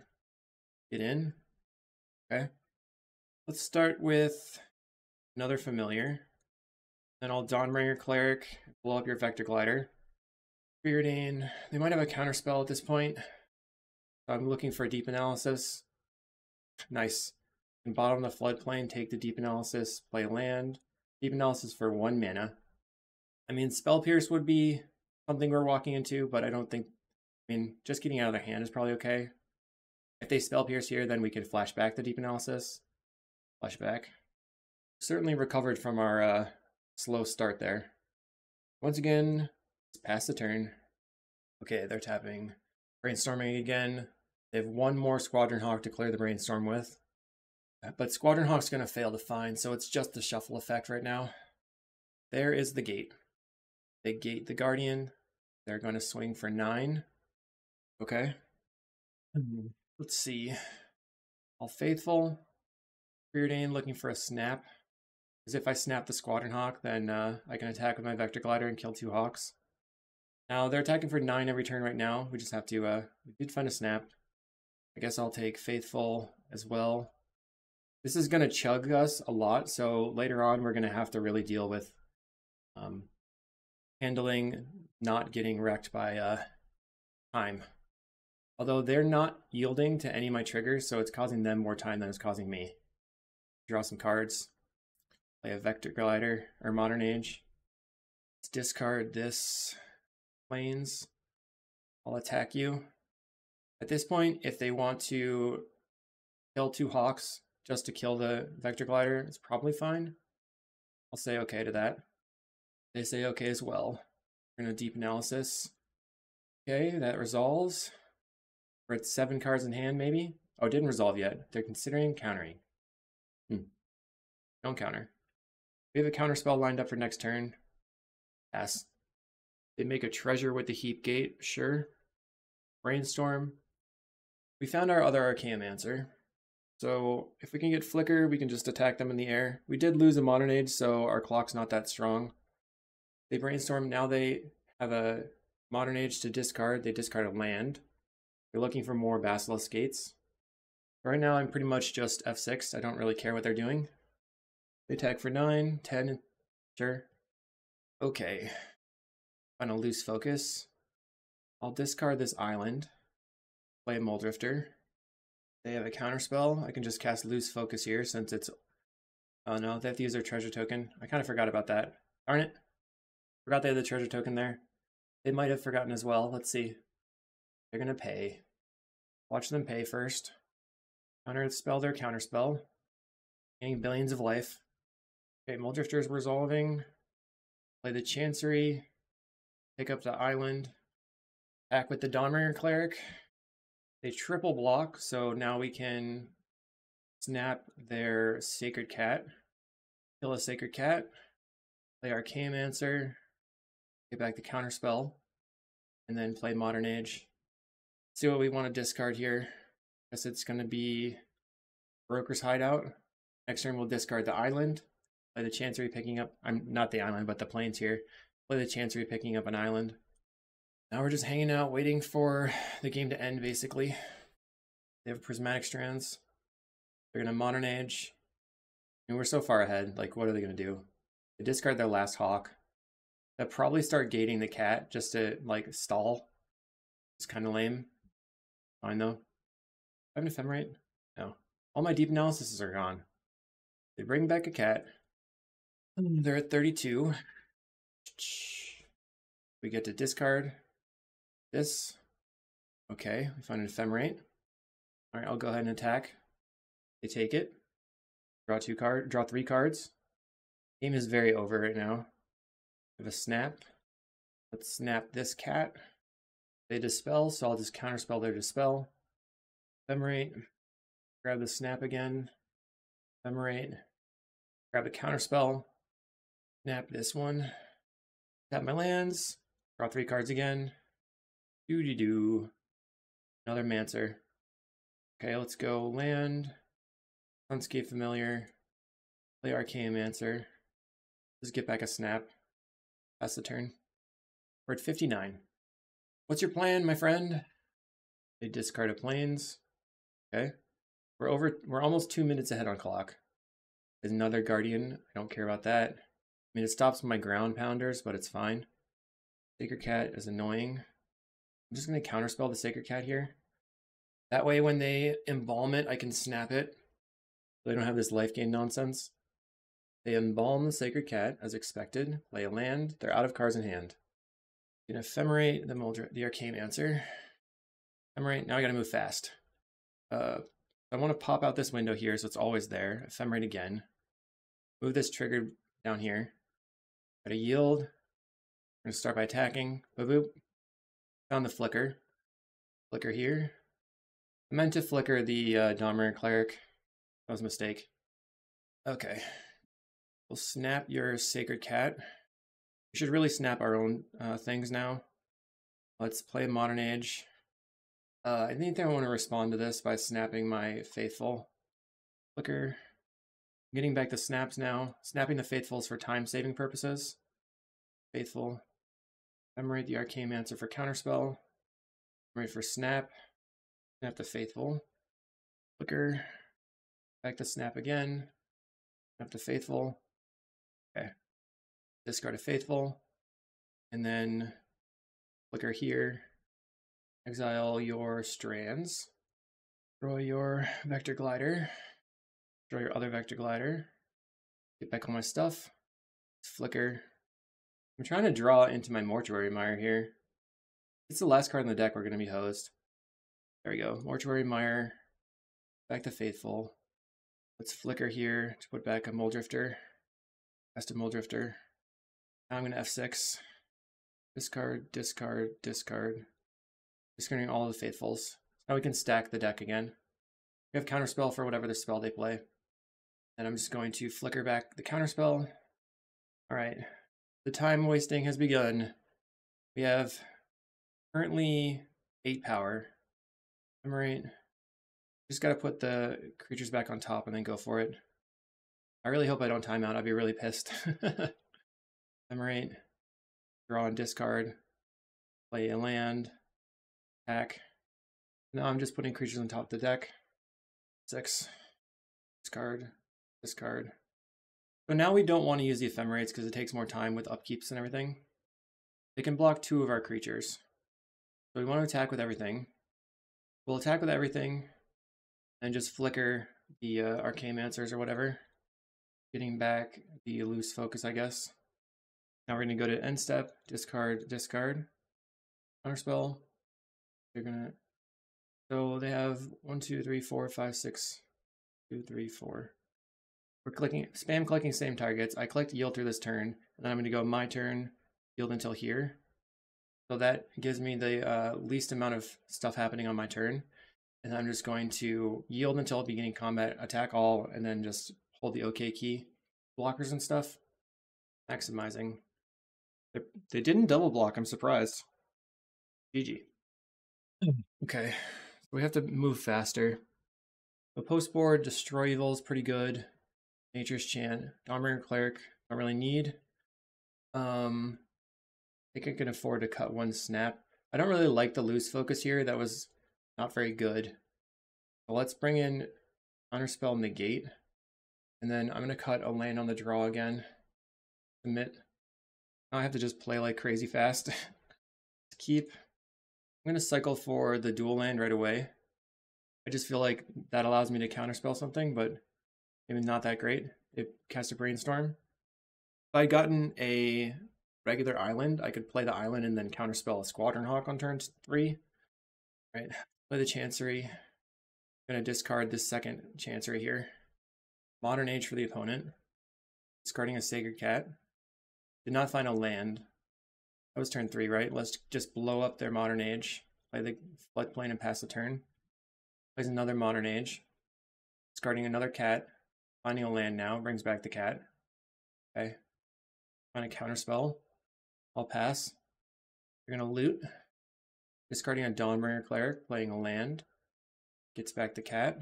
Get in. Okay. Let's start with another familiar. Then I'll Dawnbringer Cleric, blow up your Vector Glider. Preordain. They might have a counterspell at this point. I'm looking for a deep analysis. Nice. And bottom the floodplain, take the deep analysis, play land. Deep analysis for one mana. I mean, Spell Pierce would be something we're walking into, but I don't think. I mean, just getting out of their hand is probably okay. If they Spell Pierce here, then we could flash back the deep analysis. Flash back. Certainly recovered from our uh, slow start there. Once again, it's past the turn. Okay, they're tapping. Brainstorming again. They have one more Squadron Hawk to clear the brainstorm with. But Squadron Hawk's going to fail to find, so it's just the shuffle effect right now. There is the gate. They gate the Guardian. They're going to swing for nine. Okay. Mm-hmm. Let's see. All Faithful. Preordain looking for a snap. Because if I snap the Squadron Hawk, then uh, I can attack with my Vector Glider and kill two Hawks. Now, they're attacking for 9 every turn right now. We just have to, uh, we did find a snap. I guess I'll take Faithful as well. This is going to chug us a lot, so later on we're going to have to really deal with um, handling not getting wrecked by uh, time. Although they're not yielding to any of my triggers, so it's causing them more time than it's causing me. Draw some cards. Play a Vector Glider, or Modern Age. Let's discard this planes. I'll attack you. At this point, if they want to kill two Hawks just to kill the Vector Glider, it's probably fine. I'll say okay to that. They say okay as well. We're going to deep analysis. Okay, that resolves. We're at seven cards in hand, maybe. Oh, it didn't resolve yet. They're considering countering. Hmm. Don't counter. We have a counter spell lined up for next turn. Pass. They make a treasure with the heap gate, sure. Brainstorm. We found our other Archaeomancer. So if we can get Flicker, we can just attack them in the air. We did lose a Modern Age, so our clock's not that strong. They brainstorm, now they have a Modern Age to discard. They discard a land. They're looking for more Basilisk Gates. Right now I'm pretty much just F6. I don't really care what they're doing. They attack for 9, 10, sure. Okay. Find a lose focus. I'll discard this island. Play a Mulldrifter. They have a counterspell. I can just cast lose focus here since it's... Oh no, they have to use their treasure token. I kind of forgot about that. Darn it. Forgot they had the treasure token there. They might have forgotten as well. Let's see. They're going to pay. Watch them pay first. Counter spell their counterspell. Gaining billions of life. Okay, Mulldrifter is resolving. Play the Chancery. Pick up the island. Back with the Dawnbringer Cleric. They triple block, so now we can snap their Sacred Cat. Kill a Sacred Cat. Play Archaeomancer. Get back the Counterspell. And then play Modern Age. See what we want to discard here. Guess it's going to be Broker's Hideout. Next turn we'll discard the Island. Play the Chancery picking up, I'm not the island, but the plains here. Play the Chancery picking up an island. Now we're just hanging out, waiting for the game to end, basically. They have Prismatic Strands. They're going to Modern Age. And we're so far ahead. Like, what are they going to do? They discard their last Hawk. They'll probably start gating the cat just to, like, stall. It's kind of lame. Fine, though. I have an Ephemerate? No. All my deep analyses are gone. They bring back a cat. Mm, they're at 32. We get to discard this. Okay, we find an ephemerate. All right, I'll go ahead and attack. They take it. Draw two card, draw three cards. Game is very over right now. Have a snap. Let's snap this cat. They dispel, so I'll just counterspell their dispel. Ephemerate. Grab the snap again. Ephemerate. Grab the counterspell. Snap this one. Tap my lands. Draw three cards again. Doo doo doo. Another Mancer. Okay, let's go land. Sunscape Familiar. Play Archaeomancer. Let's get back a snap. Pass the turn. We're at 59. What's your plan, my friend? They discard a planes. Okay. We're over we're almost two minutes ahead on clock. There's another guardian. I don't care about that. I mean it stops my ground pounders, but it's fine. Sacred Cat is annoying. I'm just gonna counterspell the Sacred Cat here. That way when they embalm it, I can snap it. So they don't have this life gain nonsense. They embalm the Sacred Cat, as expected. Play a land. They're out of cards in hand. Gonna ephemerate the Muldra the Archaeomancer. Ephemerate. Now I gotta move fast. Uh, I want to pop out this window here so it's always there. Ephemerate again. Move this trigger down here. Gotta yield. I'm gonna start by attacking. Boop boop. Found the flicker. Flicker here. I meant to flicker the uh, Cleric. That was a mistake. Okay. We'll snap your Sacred Cat. We should really snap our own uh, things now. Let's play Modern Age. Uh, I think I want to respond to this by snapping my Faithful. Flicker. Getting back the snaps now. Snapping the Faithfuls for time saving purposes. Faithful. Ephemerate the Archaeomancer for counterspell. Ready for snap. Snap the Faithful. Flicker. Back to snap again. Snap the Faithful. Okay discard a faithful, and then flicker here, exile your strands, Draw your vector glider, Draw your other vector glider, get back all my stuff, flicker. I'm trying to draw into my mortuary mire here. It's the last card in the deck we're going to be hosed. There we go. Mortuary Mire. Back to Faithful. Let's flicker here to put back a Mulldrifter. Cast a Mulldrifter. Now I'm going to F6. Discard, discard, discard. Discarding all the Faithfuls. Now we can stack the deck again. We have Counterspell for whatever the spell they play. And I'm just going to flicker back the Counterspell. Alright, the time wasting has begun. We have currently 8 power. Ephemerate. Just gotta put the creatures back on top and then go for it. I really hope I don't time out. I'd be really pissed. Ephemerate, draw and discard, play a land, attack. Now I'm just putting creatures on top of the deck. Six, discard, discard. So now we don't want to use the ephemerates because it takes more time with upkeeps and everything. They can block two of our creatures. So we want to attack with everything. We'll attack with everything and just flicker the uh, answers or whatever. Getting back the lose focus, I guess. Now we're going to go to end step, discard, discard, counterspell. They're going to, so they have one, two, three, four, five, six, two, three, four. We're clicking, spam clicking same targets. I collect yield through this turn, and then I'm going to go my turn, yield until here. So that gives me the uh, least amount of stuff happening on my turn. And I'm just going to yield until beginning combat, attack all, and then just hold the OK key. Blockers and stuff. Maximizing. They, they didn't double block. I'm surprised. GG. Hmm. Okay, so we have to move faster. The post board, Destroy Evil is pretty good. Nature's Chant, Dawnbringer Cleric, don't really need. Um, I think I can afford to cut one snap. I don't really like the lose focus here. That was not very good. So let's bring in Counterspell Negate. And then I'm going to cut a land on the draw again. Submit. Now I have to just play like crazy fast. keep. I'm going to cycle for the dual land right away. I just feel like that allows me to counterspell something, but maybe not that great. It casts a brainstorm. If I'd gotten a regular island, I could play the island and then counterspell a squadron hawk on turn three. Right. Play the chancery. I'm to discard this second chancery here. Modern age for the opponent. Discarding a sacred cat. Did not find a land. That was turn three, right? Let's just blow up their modern age. Play the floodplain and pass the turn. Plays another modern age. Discarding another cat. Finding a land now. Brings back the cat. Okay. Find a counterspell. I'll pass. You're gonna loot. Discarding a Dawnbringer Cleric, playing a land. Gets back the cat.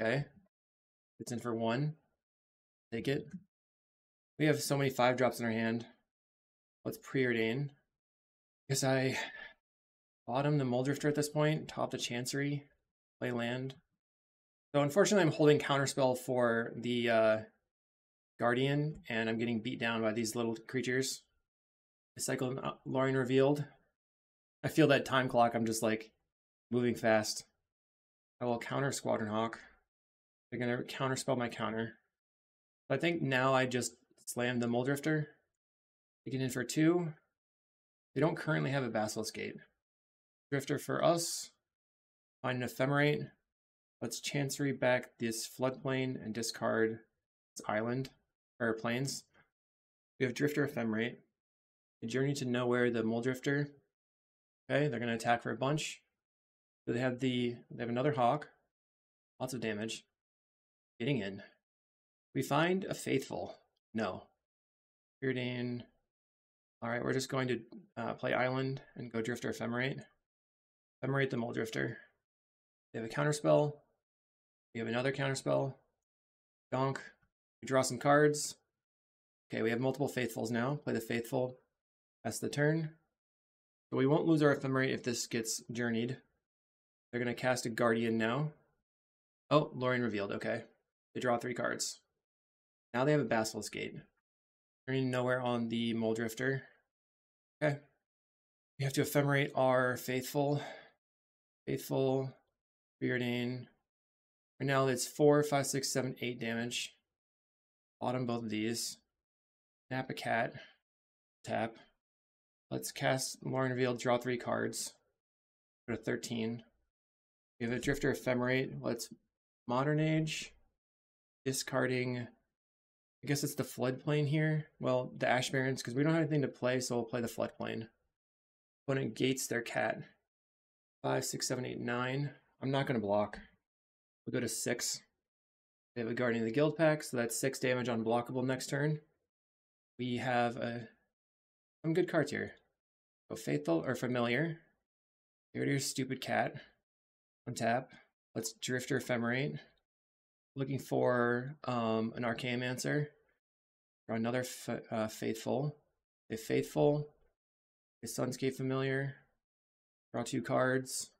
Okay. It's in for one. Take it. We have so many five drops in our hand. Let's preordain. Guess I Bottom the Mulldrifter at this point, top the Chancery, play land. So unfortunately I'm holding Counterspell for the uh, Guardian, and I'm getting beat down by these little creatures. I cycle uh, Lorien Revealed. I feel that time clock, I'm just like moving fast. I will counter Squadron Hawk. They're gonna counterspell my counter. I think now I just slam the Mulldrifter. Take it in for two. They don't currently have a Basilisk Gate. Drifter for us. Find an Ephemerate. Let's Chancery back this floodplain and discard this island, or plains. We have Drifter Ephemerate. A Journey to Nowhere, the Mulldrifter. Okay, they're going to attack for a bunch. So they have the, they have another Hawk. Lots of damage. Getting in. We find a Faithful. No. Preordain. Alright, we're just going to uh, play Island and go Drifter Ephemerate. Ephemerate the Mulldrifter. They have a counterspell. We have another counterspell. Donk. We draw some cards. Okay, we have multiple Faithfuls now. Play the Faithful. That's the turn. So we won't lose our Ephemerate if this gets journeyed. They're going to cast a Guardian now. Oh, Lorien revealed. Okay. They draw three cards. Now they have a Basilisk Gate. Turning nowhere on the Mulldrifter. Okay. We have to Ephemerate our Faithful. Faithful. Preordain. Right now it's four, five, six, seven, eight damage. Bottom both of these. Snap a cat. Tap. Let's cast Lorien Reveal, draw three cards. Go to 13. We have a Drifter Ephemerate. Let's Modern Age. Discarding, I guess it's the Floodplain here. Well, the Ash Barrens, because we don't have anything to play, so we'll play the Floodplain. Opponent gates their cat. Five, six, seven, eight, nine. I'm not going to block. We'll go to six. We have a Guardian of the Guildpact, so that's six damage on blockable next turn. We have a some good cards here. So Faithful or Familiar. Here your Stupid Cat. Untap. Let's Drifter Ephemerate. Looking for um, an answer, or another uh, Faithful. A Faithful. A Sunscape Familiar. Draw two cards.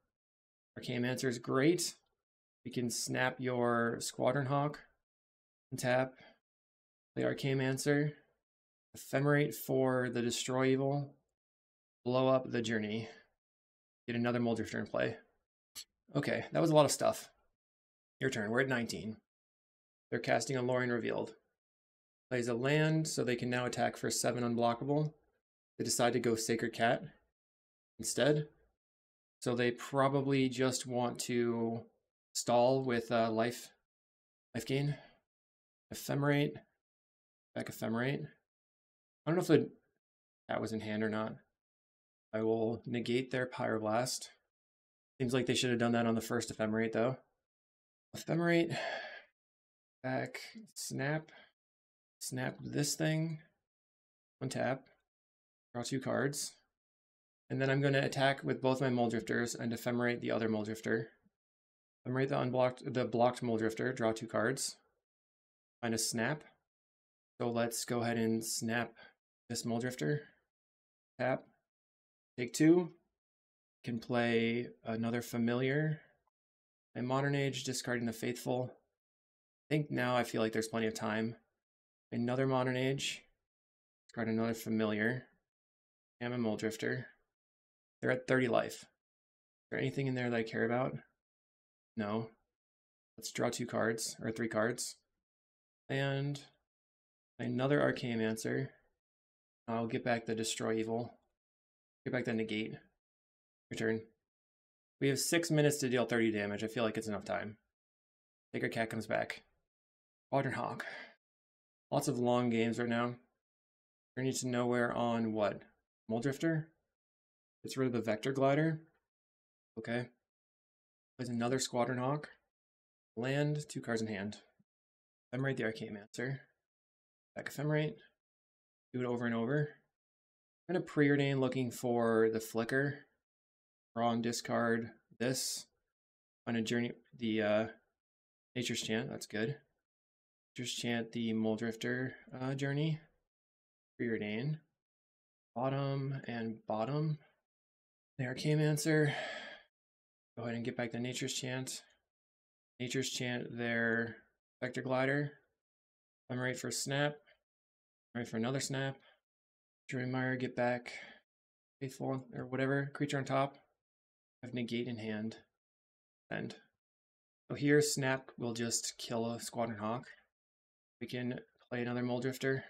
Archaeomancer is great. You can snap your Squadron Hawk. Untap. Play answer. Ephemerate for the Destroy Evil. Blow up the Journey. Get another Mulldrifter in play. Okay, that was a lot of stuff. Your turn. We're at 19. They're casting a Lorien Revealed. Plays a land, so they can now attack for 7 unblockable. They decide to go Sacred Cat instead. So they probably just want to stall with uh, life, life gain. Ephemerate. Back Ephemerate. I don't know if the that was in hand or not. I will negate their Pyroblast. Seems like they should have done that on the first Ephemerate, though. Ephemerate. Back. Snap. Snap this thing. one tap, Draw two cards. And then I'm going to attack with both my Mulldrifters and Ephemerate the other Mulldrifter. Ephemerate the unblocked, the blocked Mulldrifter, Draw two cards. Find a snap. So let's go ahead and snap this Mulldrifter. Tap. Take two. Can play another Familiar. And Modern Age, discarding the Faithful. I think now I feel like there's plenty of time. Another Modern Age. Discard another Familiar. And a Mulldrifter. They're at 30 life. Is there anything in there that I care about? No. Let's draw two cards, or three cards. And another Archaeomancer. I'll get back the Destroy Evil. Get back the Negate. Return. We have six minutes to deal 30 damage. I feel like it's enough time. Sacred Cat comes back. Hawk. Lots of long games right now. Journey to Nowhere on what? Mulldrifter? Gets rid of the Vector Glider. Okay. Plays another Squadron Hawk. Land, two cards in hand. Ephemerate the Archaeomancer. Back Ephemerate. Do it over and over. Going to preordain looking for the Flicker. Draw and discard this. On a journey, the uh, Nature's Chant, that's good. Nature's Chant, the Mulldrifter uh, journey. Preordain. Bottom and bottom. The answer. Go ahead and get back the Nature's Chant. Nature's Chant their Vector Glider. I'm ready for snap. I'm ready for another snap. Mire, get back. Faithful or whatever. Creature on top. I have negate in hand. End. So here, snap will just kill a Squadron Hawk. We can play another Mulldrifter.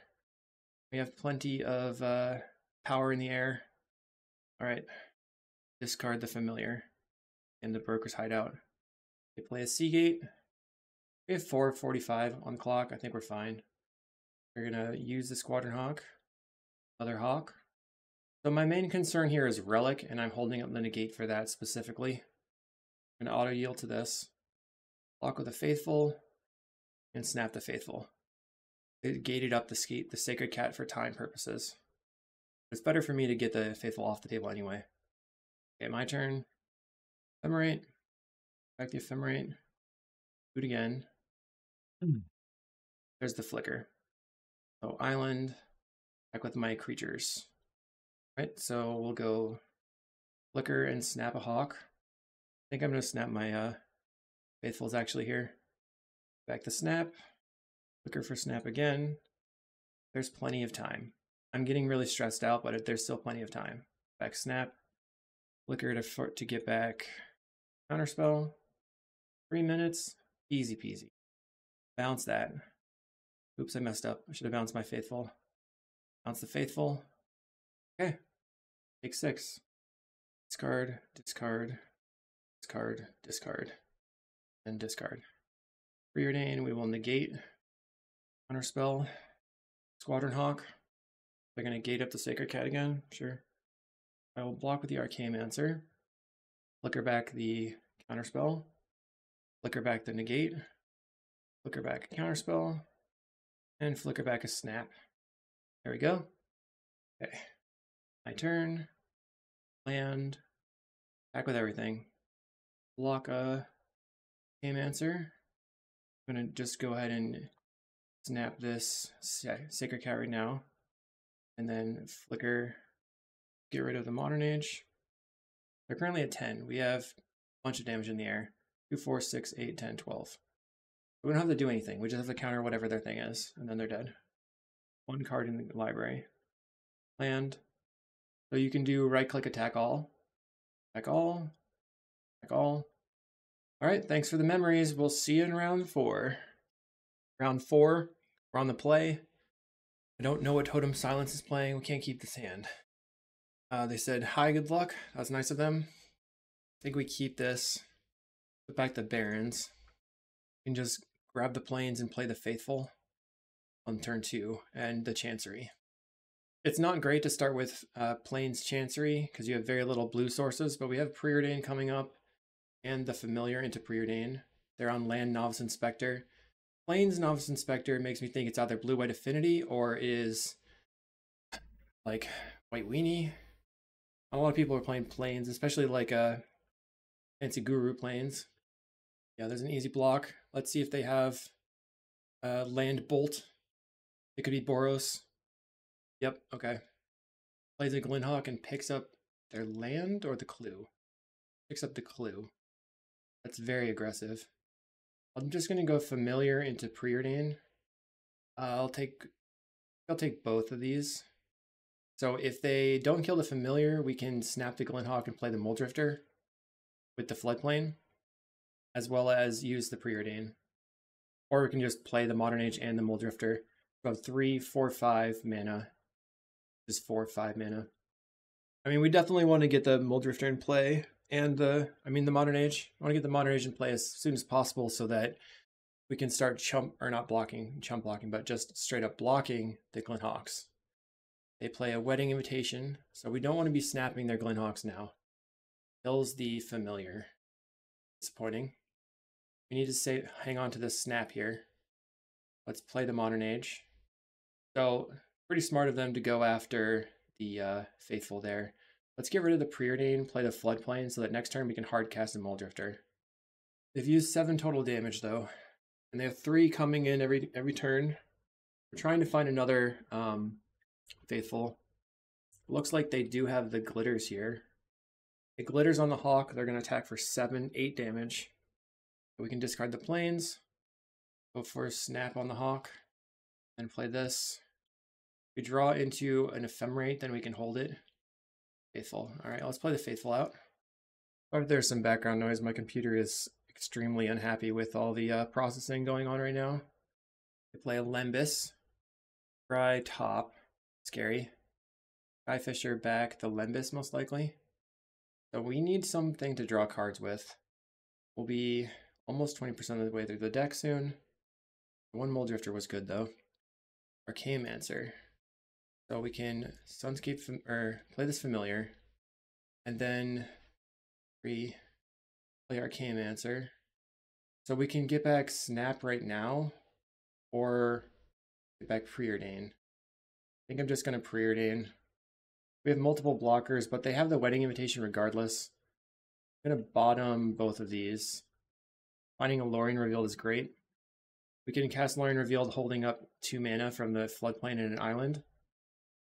We have plenty of uh, power in the air. All right, discard the familiar and the broker's hideout. They play a Seagate. We have 445 on the clock. I think we're fine. We're gonna use the Squadron Hawk. Other Hawk. So my main concern here is Relic, and I'm holding up the negate for that specifically. I'm gonna auto yield to this. Lock with the Faithful, and snap the Faithful. It gated up the skate, the Sacred Cat for time purposes. It's better for me to get the Faithful off the table anyway. Okay, my turn. Ephemerate. Back the Ephemerate. Do it again. Mm. There's the Flicker. So Island. Back with my creatures. Right, so we'll go Flicker and Snap a Hawk. I think I'm going to snap my uh, Faithfuls actually here. Back the Snap. Flicker for Snap again. There's plenty of time. I'm getting really stressed out, but there's still plenty of time. Back Snap. Flicker to, for, to get back Counterspell. Three minutes. Easy peasy. Bounce that. Oops, I messed up. I should have bounced my Faithful. Bounce the Faithful. Okay. Take six. Discard, discard, discard, discard, and discard. Preordain, we will negate. Counterspell. Squadron Hawk. They're going to gate up the Sacred Cat again. Sure. I will block with the Archaeomancer. Flicker back the counterspell. Flicker back the negate. Flicker back a counterspell. And flicker back a snap. There we go. Okay. My turn. Land. Back with everything. Block a game answer. I'm gonna just go ahead and snap this Sacred Cat right now. And then flicker, get rid of the Modern Age. They're currently at 10. We have a bunch of damage in the air. 2, 4, 6, 8, 10, 12. We don't have to do anything. We just have to counter whatever their thing is, and then they're dead. One card in the library. Land. So you can do right click attack all. Attack all. Attack all. Alright, thanks for the memories. We'll see you in round four. Round four, we're on the play. I don't know what Totem Silence is playing. We can't keep this hand. Uh, they said, hi, good luck. That's nice of them. I think we keep this. Put back the Barrens. We can just grab the Plains and play the Faithful on turn two and the Chancery. It's not great to start with uh, Plains Chancery because you have very little blue sources, but we have Preordain coming up and the Familiar into Preordain. They're on Land Novice Inspector. Plains Novice Inspector makes me think it's either Blue White Affinity or is like White Weenie a lot of people are playing plains, especially like uh, fancy guru plains. Yeah, there's an easy block. Let's see if they have uh, land bolt. It could be Boros. Yep, okay. Plays a Glint Hawk and picks up their land or the clue. Picks up the clue. That's very aggressive. I'm just gonna go familiar into preordain. Uh, I'll take I'll take both of these. So if they don't kill the familiar, we can snap the Glint Hawk and play the Mulldrifter with the floodplain, as well as use the Preordain. Or we can just play the Modern Age and the Mulldrifter. About three, four, five mana. Just four, five mana. I mean, we definitely want to get the Mulldrifter in play and the, I mean, the Modern Age. I want to get the Modern Age in play as soon as possible so that we can start chump, or not blocking, chump blocking, but just straight up blocking the Glint Hawks. They play a wedding invitation, so we don't want to be snapping their Glint Hawks now. Kills the familiar. Disappointing. We need to say hang on to this snap here. Let's play the modern age. So pretty smart of them to go after the uh, faithful there. Let's get rid of the preordain, play the floodplain so that next turn we can hard cast a Mulldrifter. They've used seven total damage though, and they have three coming in every every turn. We're trying to find another um, faithful. Looks like they do have the glitters here. It glitters on the Hawk. They're going to attack for 7, 8 damage. We can discard the planes. Go for a snap on the Hawk. And play this. We draw into an Ephemerate, then we can hold it. Faithful. Alright, let's play the Faithful out. Or there's some background noise, my computer is extremely unhappy with all the uh, processing going on right now. We play a Lembas. Try top. Scary. Skyfisher back the Lembas most likely. So we need something to draw cards with. We'll be almost 20% of the way through the deck soon. One Mulldrifter was good though. Archaeomancer. So we can Sunscape or play this familiar, and then re play Archaeomancer. So we can get back Snap right now, or get back Preordain. I think I'm just gonna Preordain. We have multiple blockers, but they have the Wedding Invitation regardless. I'm gonna bottom both of these. Finding a Lorien Revealed is great. We can cast Lorien Revealed holding up two mana from the floodplain and an island.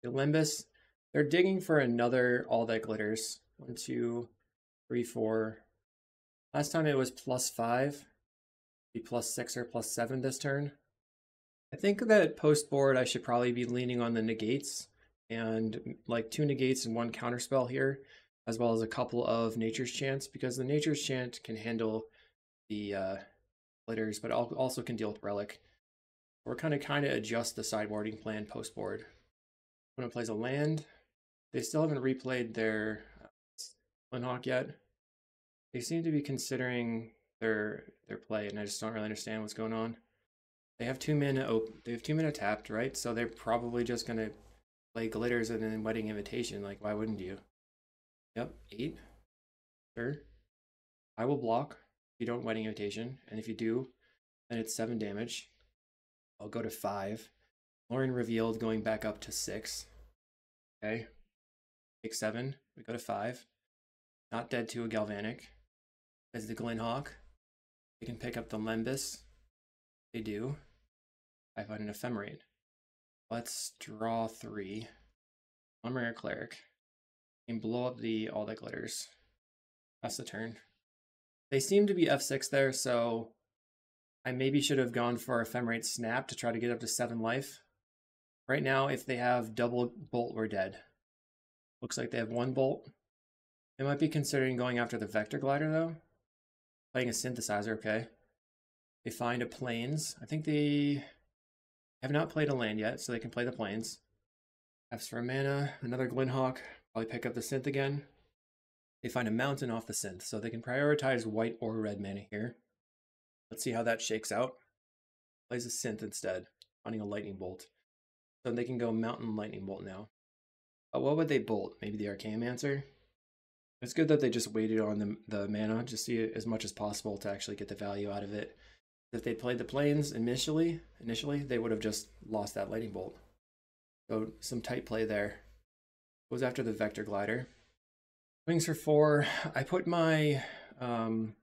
The Lembas, they're digging for another All That Glitters. One, two, three, four. Last time it was plus five. Be plus six or plus seven this turn. I think that post board I should probably be leaning on the negates and like two negates and one counterspell here, as well as a couple of Nature's Chants, because the Nature's Chant can handle the uh, glitters, but also can deal with relic. We're kind of kind of adjust the sideboarding plan post board. When it plays a land, they still haven't replayed their uh, Glint Hawk yet. They seem to be considering their their play, and I just don't really understand what's going on. They have two mana open. They have two mana tapped, right? So they're probably just gonna play glitters and then wedding invitation. Like, why wouldn't you? Yep, eight. Sure. I will block if you don't wedding invitation, and if you do, then it's seven damage. I'll go to five. Lorien revealed going back up to six. Okay. Take seven. We go to five. Not dead to a galvanic. As the Glint Hawk. They can pick up the Lembas. They do. I find an ephemerate. Let's draw three. Armor Cleric. And blow up the all that glitters. That's the turn. They seem to be F6 there, so I maybe should have gone for Ephemerate Snap to try to get up to 7 life. Right now, if they have double Bolt, we're dead. Looks like they have one Bolt. They might be considering going after the Vector Glider, though. Playing a Synthesizer, okay. They find a plains. I think they have not played a land yet, so they can play the plains. Asks for mana, another Glint Hawk. Probably pick up the Synth again. They find a mountain off the synth, so they can prioritize white or red mana here. Let's see how that shakes out. Plays a synth instead, finding a lightning bolt. So they can go mountain lightning bolt now. Uh, what would they bolt? Maybe the Archaeomancer? It's good that they just waited on the, the mana, just see as much as possible to actually get the value out of it. If they played the plains initially, initially, they would have just lost that lightning bolt. So some tight play there. Goes after the vector glider. Wings for four. I put my um,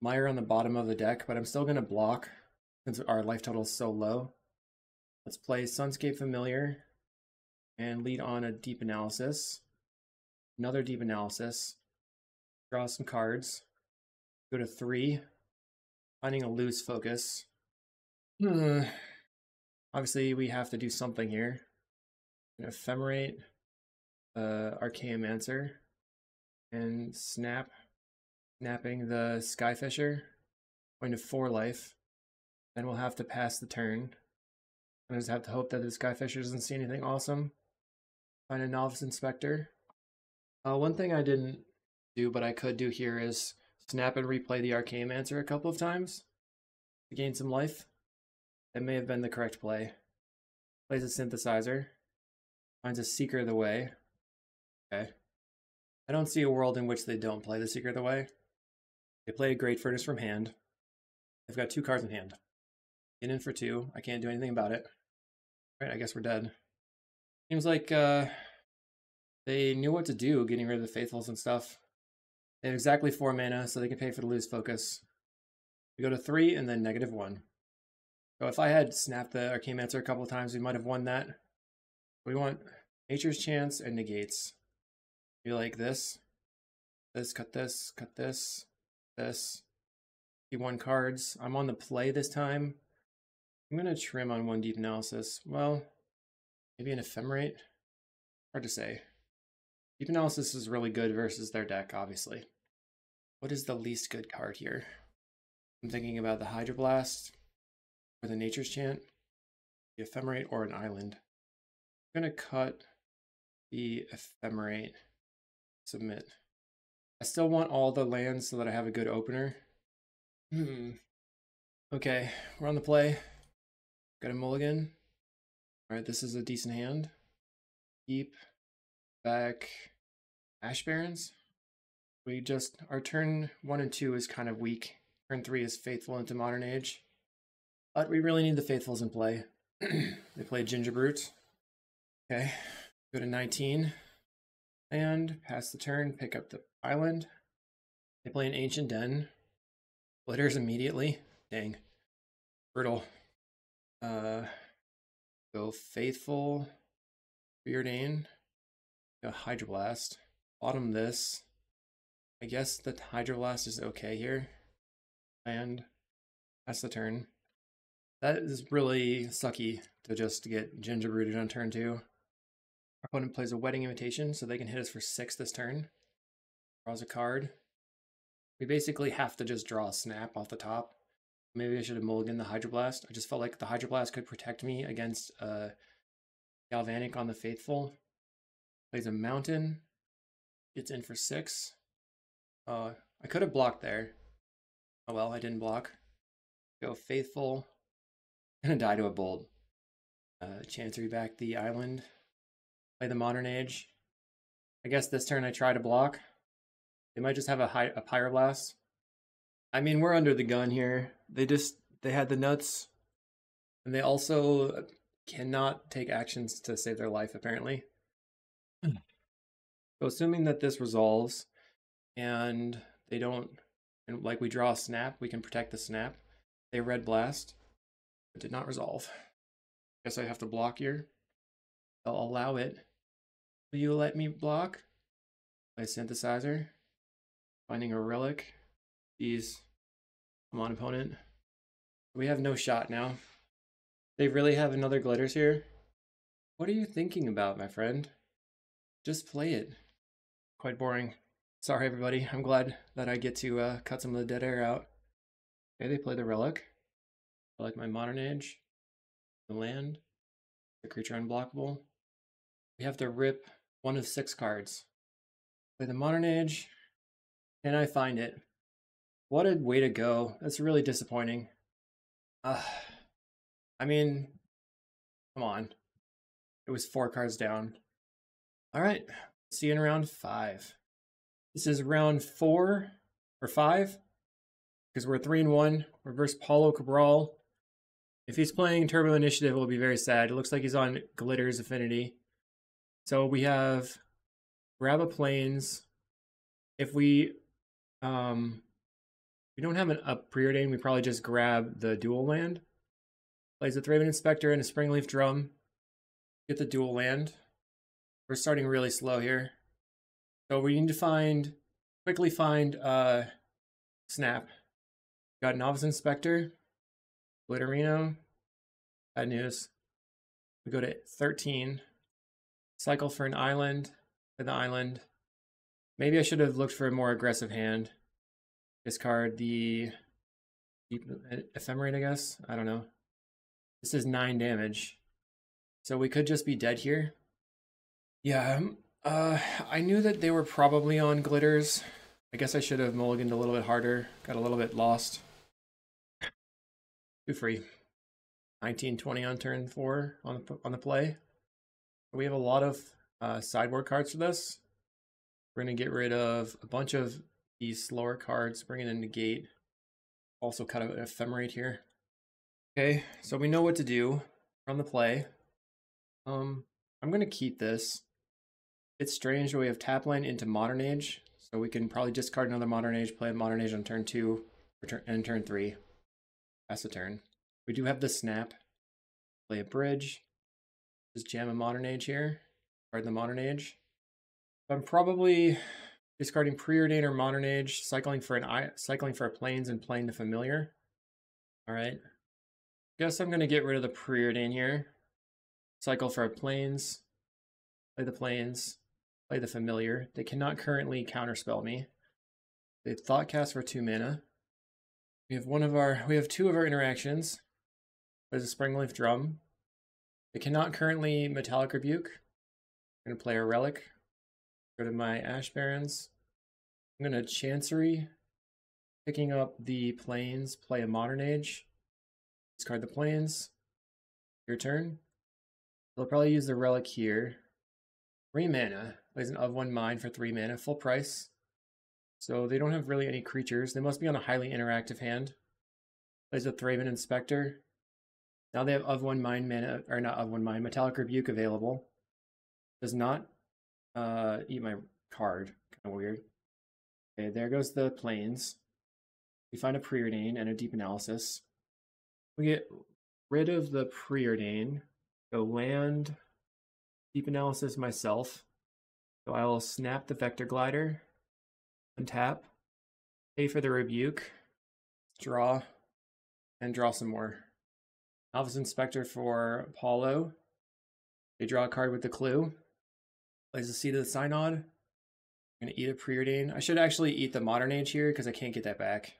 Mire on the bottom of the deck, but I'm still going to block since our life total is so low. Let's play Sunscape Familiar and lead on a Deep Analysis. Another Deep Analysis. Draw some cards. Go to three. Finding a lose focus. Hmm. Obviously, we have to do something here. An Ephemerate. Uh, Archaeomancer and snap, snapping the Skyfisher, going to four life. Then we'll have to pass the turn. I just have to hope that this Skyfisher doesn't see anything awesome. Find a Novice Inspector. Uh, one thing I didn't do, but I could do here is snap and replay the Archaeomancer a couple of times to gain some life. That may have been the correct play. Plays a Synthesizer. Finds a Seeker of the Way. Okay. I don't see a world in which they don't play the Seeker of the Way. They play a Great Furnace from hand. They've got two cards in hand. In for two. I can't do anything about it. Right, I guess we're dead. Seems like uh, they knew what to do, getting rid of the Faithfuls and stuff. They have exactly four mana, so they can pay for the lose focus. We go to three and then negative one. So if I had snapped the Archaeomancer a couple times, we might have won that. We want Nature's Chant and Negates. You like this? this, cut this, cut this, this. He won cards. I'm on the play this time. I'm going to trim on one deep analysis. Well, maybe an ephemerate? Hard to say. Deep analysis is really good versus their deck, obviously. What is the least good card here? I'm thinking about the Hydroblast or the Nature's Chant, the Ephemerate, or an Island. I'm going to cut the Ephemerate, submit. I still want all the lands so that I have a good opener. Hmm. Okay, we're on the play. Got a mulligan. Alright, this is a decent hand. Keep back Ash Barrens. We just, our turn one and two is kind of weak. Turn three is Faithful into Modern Age. But we really need the Faithfuls in play. they play Gingerbrute. Okay, go to 19. And pass the turn, pick up the island. They play an Ancient Den. Glitters immediately. Dang. Brutal. Uh, go Faithful. Preordain. Go Hydroblast. Bottom this. I guess the Hydroblast is okay here. And that's the turn. That is really sucky to just get Gingerbrute on turn two. Our opponent plays a Wedding Invitation, so they can hit us for six this turn. Draws a card. We basically have to just draw a snap off the top. Maybe I should have mulliganed the Hydroblast. I just felt like the Hydroblast could protect me against uh, Galvanic on the Faithful. Plays a Mountain. Gets in for six. Uh, I could have blocked there. Oh well, I didn't block. Go Faithful. Gonna die to a Bolt. Uh, Chancery back the Island. Play the Modern Age. I guess this turn I try to block. They might just have a high a pyroblast. I mean, we're under the gun here. They just they had the nuts, and they also cannot take actions to save their life. Apparently. Hmm. so assuming that this resolves, and they don't, and like we draw a snap, we can protect the snap. They red blast. It did not resolve. Guess I have to block here. I'll allow it. Will you let me block? My synthesizer. Finding a relic. These. Come on, opponent. We have no shot now. They really have another glitters here? What are you thinking about, my friend? Just play it. Quite boring. Sorry, everybody. I'm glad that I get to uh, cut some of the dead air out. Okay, they play the relic. I like my modern age. The land. The creature unblockable. We have to rip one of six cards. Play the modern age. And I find it. What a way to go. That's really disappointing. Uh, I mean, come on. It was four cards down. All right. See you in round five. This is round four or five because we're three and one. Reverse Paulo Cabral. If he's playing Turbo Initiative, it will be very sad. It looks like he's on Glitter's Affinity. So we have grab a plains. If we um, we don't have an up preordain. We probably just grab the dual land. Plays a Thraben Inspector and a Springleaf Drum. Get the dual land. We're starting really slow here. So we need to find, quickly find uh, Snap. Got Novice Inspector, Glitterino. Bad news. We go to 13. Cycle for an island. For the island. Maybe I should have looked for a more aggressive hand. Discard the ephemerate, I guess. I don't know. This is nine damage. So we could just be dead here. Yeah, um, uh, I knew that they were probably on glitters. I guess I should have mulliganed a little bit harder. Got a little bit lost. Two free. 1920 on turn four on the, on the play. We have a lot of uh, sideboard cards for this. We're going to get rid of a bunch of these slower cards, bring in gate. Also cut an ephemerate here. Okay, so we know what to do on the play. Um, I'm going to keep this. It's strange that we have tap land into Modern Age, so we can probably discard another Modern Age, play a Modern Age on turn two, turn, and turn three. Pass the turn. We do have the snap. Play a bridge. Just jam a Modern Age here. Card the Modern Age. I'm probably Discarding Preordain or Modern Age, cycling for an cycling for a plains and playing the familiar. All right. Guess I'm gonna get rid of the Preordain here. Cycle for a plains. Play the plains. Play the familiar. They cannot currently counterspell me. They thought cast for two mana. We have one of our we have two of our interactions. There's a Springleaf Drum. They cannot currently Metallic Rebuke. I'm gonna play a relic. Go to my Ash Barrens. I'm gonna Chancery, picking up the plains, play a Modern Age, discard the plains. Your turn. They'll probably use the relic here. Three mana. Plays an of one mine for three mana, full price. So they don't have really any creatures. They must be on a highly interactive hand. Plays a Thraben Inspector. Now they have of one mine mana, or not of one mine, Metallic Rebuke available. Does not uh, eat my card. Kind of weird. Okay, there goes the plains. We find a preordain and a deep analysis. We get rid of the preordain. Go land deep analysis myself. So I will snap the vector glider, untap, pay for the rebuke, draw, and draw some more. Novice Inspector for Apollo. They draw a card with the clue. Plays the Seat of the Synod. I'm gonna eat a preordain. I should actually eat the modern age here because I can't get that back.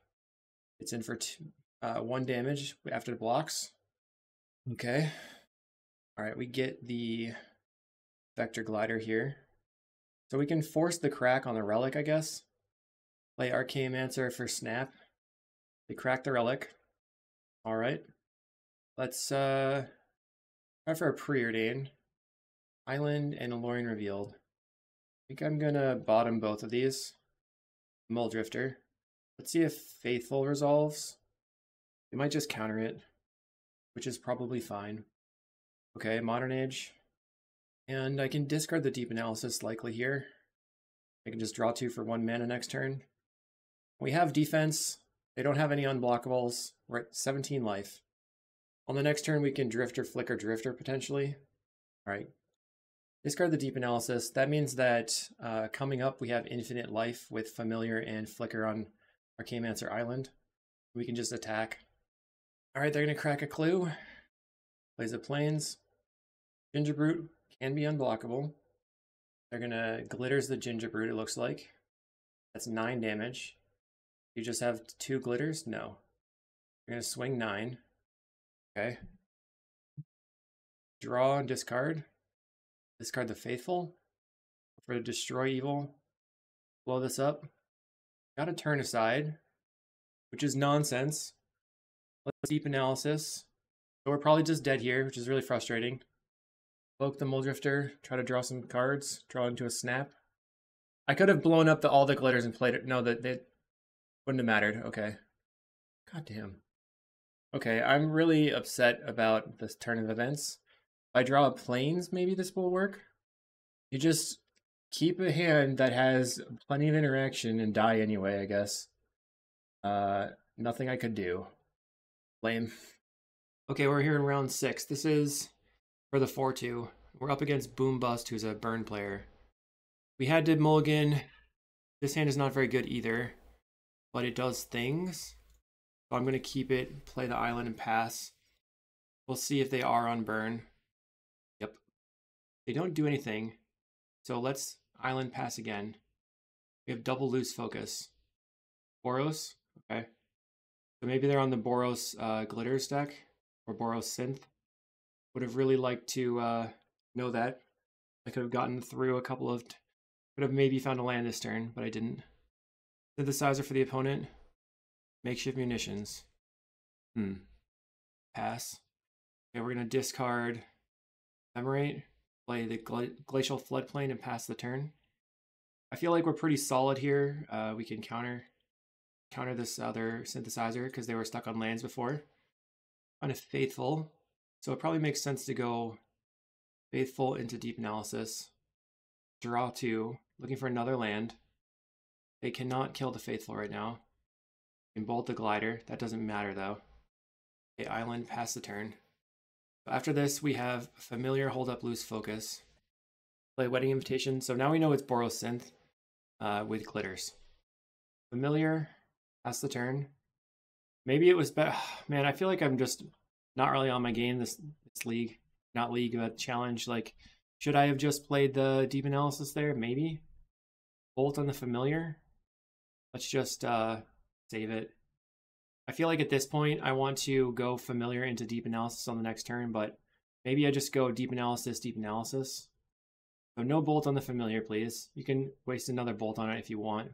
It's in for two, uh, one damage after the blocks. Okay. All right, we get the vector glider here. So we can force the crack on the relic, I guess. Play Archaeomancer for snap. They crack the relic. All right. Let's uh try for a preordain. Island and a revealed. I think I'm gonna bottom both of these. Mulldrifter. Let's see if Faithful resolves. We might just counter it, which is probably fine. Okay, Modern Age. And I can discard the Deep Analysis likely here. I can just draw two for one mana next turn. We have defense. They don't have any unblockables. We're at 17 life. On the next turn, we can Drifter, Flicker, Drifter potentially. All right, Discard the Deep Analysis. That means that uh, coming up, we have Infinite Life with Familiar and Flicker on our Archaeomancer Island. We can just attack. All right, they're going to crack a clue. Plays the Plains. Gingerbrute can be unblockable. They're going to Glitters the Gingerbrute, it looks like. That's 9 damage. You just have two glitters? No. You're going to swing 9. Okay. Draw and discard. Discard the Faithful for Destroy Evil. Blow this up. Got a turn aside, which is nonsense. Let's deep analysis. So we're probably just dead here, which is really frustrating. Poke the Mulldrifter, try to draw some cards, draw into a snap. I could have blown up the all the glitters and played it. No, that they wouldn't have mattered. Okay. God damn. Okay, I'm really upset about this turn of events. If I draw a plains, maybe this will work. You just keep a hand that has plenty of interaction and die anyway, I guess. Uh, nothing I could do. Lame. Okay, we're here in round six. This is for the 4-2. We're up against Boom Bust, who's a burn player. We had to mulligan. This hand is not very good either, but it does things. So I'm going to keep it, play the island, and pass. We'll see if they are on burn. They don't do anything. So let's island pass again. We have double lose focus. Boros, okay. So maybe they're on the Boros uh, glitters deck or Boros synth. Would have really liked to uh, know that. I could have gotten through a couple of, could have maybe found a land this turn, but I didn't. Synthesizer for the opponent. Makeshift munitions. Hmm. Pass. Okay, we're gonna discard Ephemerate play the glacial floodplain and pass the turn. I feel like we're pretty solid here. Uh, we can counter counter this other synthesizer because they were stuck on lands before. Kind of faithful, so it probably makes sense to go faithful into deep analysis. Draw two, looking for another land. They cannot kill the faithful right now. can bolt the glider. That doesn't matter though. Okay, island, pass the turn. After this, we have Familiar Hold Up Lose Focus. Play Wedding Invitation. So now we know it's Boros Synth. uh, with glitters. Familiar, pass the turn. Maybe it was better. Man, I feel like I'm just not really on my game this this league, not league, but challenge. Like, should I have just played the deep analysis there? Maybe. Bolt on the familiar. Let's just uh, save it. I feel like at this point I want to go familiar into deep analysis on the next turn, but maybe I just go deep analysis, deep analysis. So no bolt on the familiar, please. You can waste another bolt on it if you want.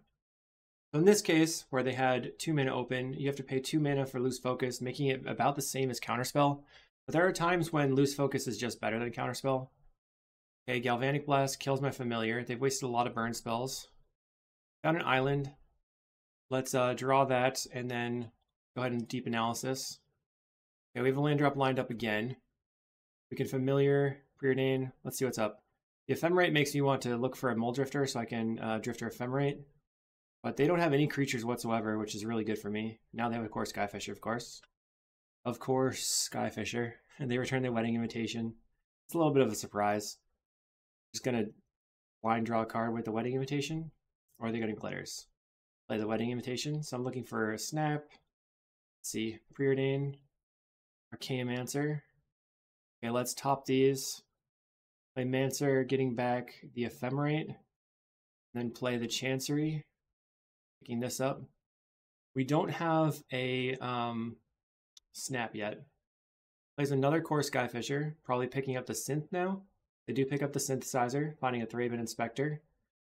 So in this case, where they had two mana open, you have to pay two mana for lose focus, making it about the same as counterspell. But there are times when lose focus is just better than counterspell. Okay, Galvanic Blast kills my familiar. They've wasted a lot of burn spells. Found an island. Let's uh, draw that and then go ahead and deep analysis. Okay, we have a land drop lined up again. We can familiar, preordain. Let's see what's up. The ephemerate makes me want to look for a Mulldrifter so I can uh, drifter ephemerate. But they don't have any creatures whatsoever, which is really good for me. Now they have, of course, Skyfisher, of course. Of course, Skyfisher. And they return their wedding invitation. It's a little bit of a surprise. Just gonna blind draw a card with the wedding invitation, or are they gonna glitters? Play the wedding invitation. So I'm looking for a snap. See, preordain, Archaeomancer. Okay, let's top these. Play Mancer, getting back the Ephemerate. Then play the Chancery picking this up. We don't have a um, snap yet. Plays another Kor Skyfisher, probably picking up the synth now. They do pick up the synthesizer, finding a Thraben Inspector.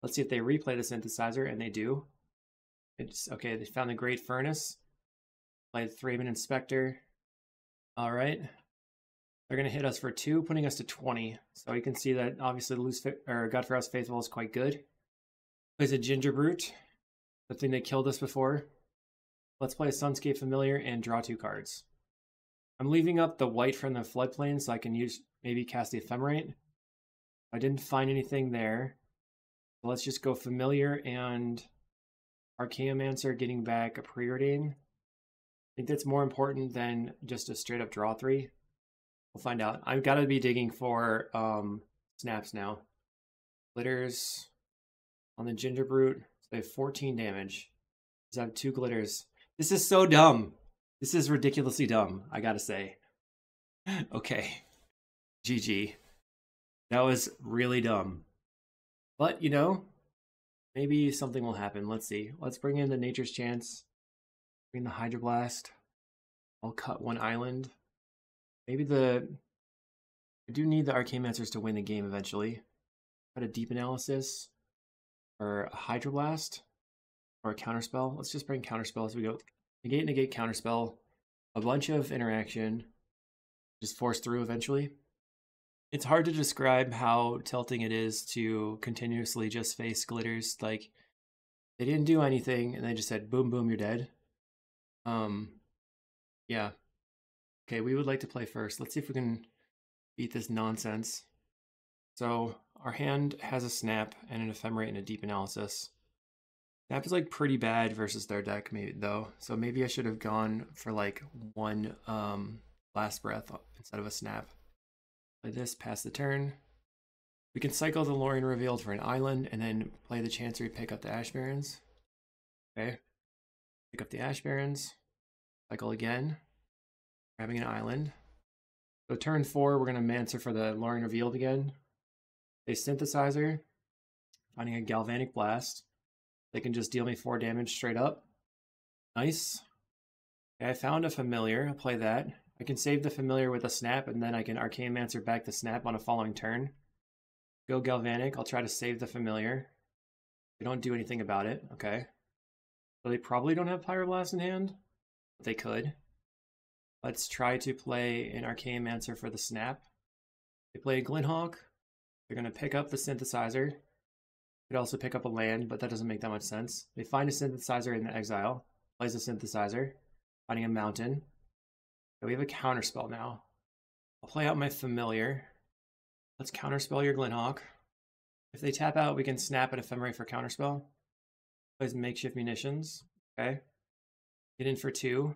Let's see if they replay the synthesizer, and they do. It's okay, they found the Great Furnace. Play the Thraben Inspector. All right. They're going to hit us for two, putting us to 20. So you can see that obviously Loose or Godpharaoh's Faithful is quite good. Plays a Ginger Gingerbrute. The thing that killed us before. Let's play a Sunscape Familiar and draw two cards. I'm leaving up the white from the floodplain so I can use maybe cast the Ephemerate. I didn't find anything there. So let's just go Familiar and Archaeomancer getting back a Preordain. I think that's more important than just a straight up draw three. We'll find out. I've got to be digging for um, snaps now. Glitters on the Gingerbrute. They have 14 damage. Just have two glitters. This is so dumb. This is ridiculously dumb, I gotta say. okay. GG. That was really dumb. But, you know, maybe something will happen. Let's see. Let's bring in the Nature's Chant. Bring the Hydroblast. I'll cut one island. Maybe the... I do need the Archaeomancers to win the game eventually. Got a Deep Analysis or a Hydroblast or a Counterspell. Let's just bring Counterspell as we go. Negate, negate, Counterspell. A bunch of interaction. Just force through eventually. It's hard to describe how tilting it is to continuously just face glitters. Like, they didn't do anything and they just said, boom, boom, you're dead. Um, yeah. Okay, we would like to play first. Let's see if we can beat this nonsense. So our hand has a snap and an ephemerate and a deep analysis. Snap is like pretty bad versus their deck, maybe though. So maybe I should have gone for like one um, last breath instead of a snap. Play this, pass the turn. We can cycle the Lorien Revealed for an island and then play the Chancery, pick up the Ash Barrens. Okay. Pick up the Ash Barrens. Cycle again. Grabbing an island. So turn four, we're going to Mancer for the Lorien Revealed again a synthesizer, finding a galvanic blast. They can just deal me four damage straight up. Nice. Okay, I found a familiar. I'll play that. I can save the familiar with a snap, and then I can Archaeomancer back the snap on a following turn. Go Galvanic. I'll try to save the familiar. They don't do anything about it. Okay. So they probably don't have Pyroblast in hand, but they could. Let's try to play an Archaeomancer for the snap. They play Glinthawk. They're going to pick up the synthesizer. Could also pick up a land, but that doesn't make that much sense. They find a synthesizer in the exile. Plays a synthesizer. Finding a mountain. We have a counterspell now. I'll play out my familiar. Let's counterspell your Glinthawk. If they tap out, we can snap an ephemerate for counterspell. Plays makeshift munitions. Okay. Get in for two.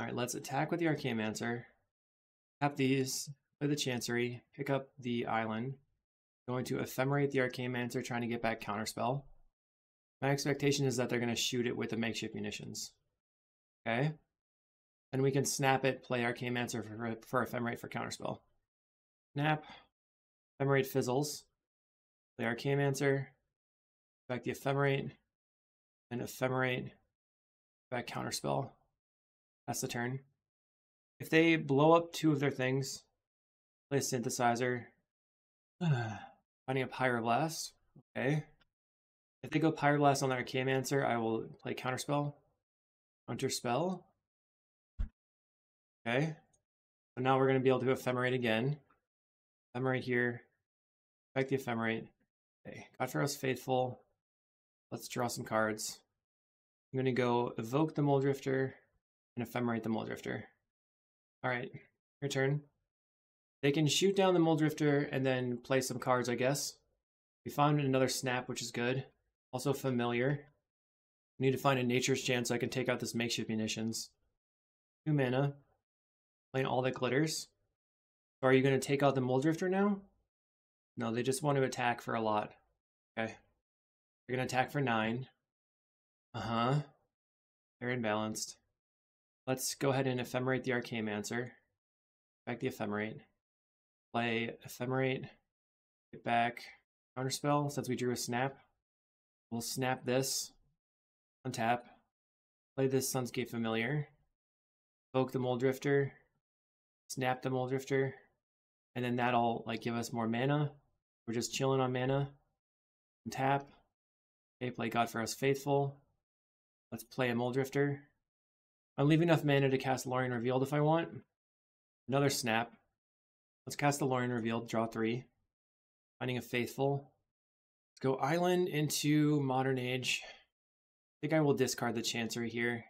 Alright, let's attack with the Arcane Archaeomancer. Tap these, play the Chancery, pick up the island. Going to Ephemerate the Arcane Archaeomancer, trying to get back Counterspell. My expectation is that they're going to shoot it with the makeshift munitions. Okay. And we can snap it, play Archaeomancer for, for Ephemerate for Counterspell. Snap. Ephemerate fizzles. Play Archaeomancer. Back the Ephemerate. And Ephemerate. Back Counterspell. That's the turn. If they blow up two of their things, play a Synthesizer. Finding a Pyroblast. Okay. If they go Pyroblast on their Archaeomancer, I will play Counterspell. Counter Spell. Okay. So now we're going to be able to Ephemerate again. Ephemerate here. Back the Ephemerate. Okay. Godpharaoh's Faithful. Let's draw some cards. I'm going to go Evoke the Mulldrifter and Ephemerate the Mulldrifter. Alright, your turn. They can shoot down the Mulldrifter and then play some cards, I guess. We found another Snap, which is good. Also familiar. I need to find a Nature's Chant so I can take out this makeshift munitions. Two mana. Playing all that glitters. So are you going to take out the Mole Drifter now? No, they just want to attack for a lot. Okay. They're to attack for nine. Uh-huh. They're imbalanced. Let's go ahead and ephemerate the Archaeomancer. Back the ephemerate. Play ephemerate. Get back counterspell since we drew a snap. We'll snap this, untap, play this Sunscape Familiar, evoke the Mulldrifter, snap the Mulldrifter, and then that'll like give us more mana. We're just chilling on mana. Tap. Play Us Faithful. Let's play a Mulldrifter. I'm leaving enough mana to cast Lorien Revealed if I want. Another snap. Let's cast the Lorien Revealed, draw three. Finding a Faithful. Let's go island into modern age. I think I will discard the Chancery here.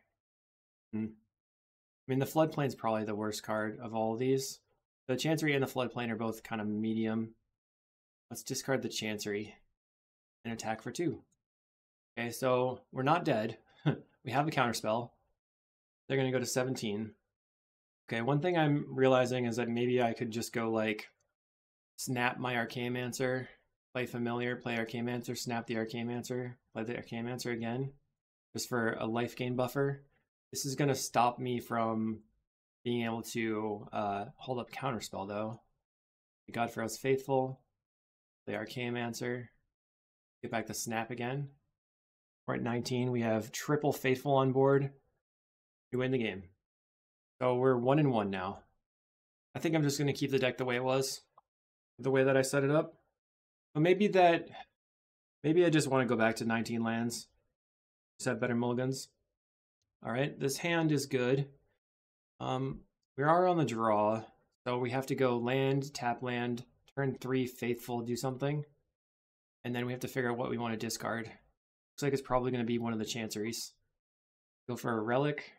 Hmm. I mean, the Floodplain is probably the worst card of all of these. The Chancery and the Floodplain are both kind of medium. Let's discard the Chancery and attack for two. Okay, so we're not dead. we have a counterspell. They're going to go to 17. Okay, one thing I'm realizing is that maybe I could just go like snap my Archaeomancer play familiar, play Archaeomancer, snap the Archaeomancer, play the Archaeomancer again, just for a life gain buffer. This is going to stop me from being able to uh, hold up Counterspell, though. Godpharaoh's Faithful, the Archaeomancer, get back to Snap again. We're at 19. We have triple Faithful on board. We win the game. So we're one and one now. I think I'm just going to keep the deck the way it was, the way that I set it up. But maybe that, maybe I just want to go back to 19 lands. Just have better mulligans. All right, this hand is good. Um, we are on the draw, so we have to go land, tap land, turn three, faithful, do something. And then we have to figure out what we want to discard. Looks like it's probably going to be one of the Chanceries. Go for a Relic,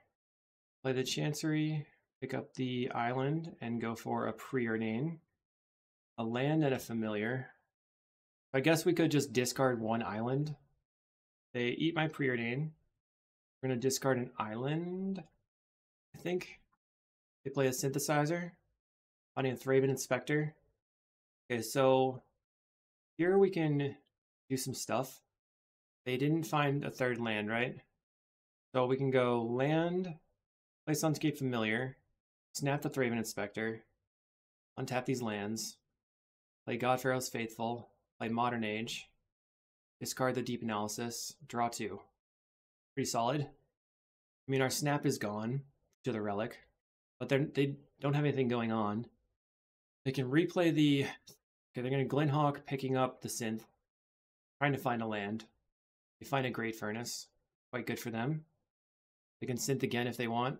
play the Chancery, pick up the island, and go for a Preordain. A land and a Familiar. I guess we could just discard one island. They eat my preordain. We're going to discard an island. I think they play a synthesizer. Finding a Thraben Inspector. Okay, so here we can do some stuff. They didn't find a third land, right? So we can go land, play Sunscape Familiar, snap the Thraben Inspector, untap these lands, play Godpharaoh's Faithful, play Modern Age, discard the Deep Analysis, draw two. Pretty solid. I mean, our snap is gone to the Relic, but they don't have anything going on. They can replay the... Okay, they're going to Glint Hawk picking up the Synth, trying to find a land. They find a Great Furnace, quite good for them. They can Synth again if they want,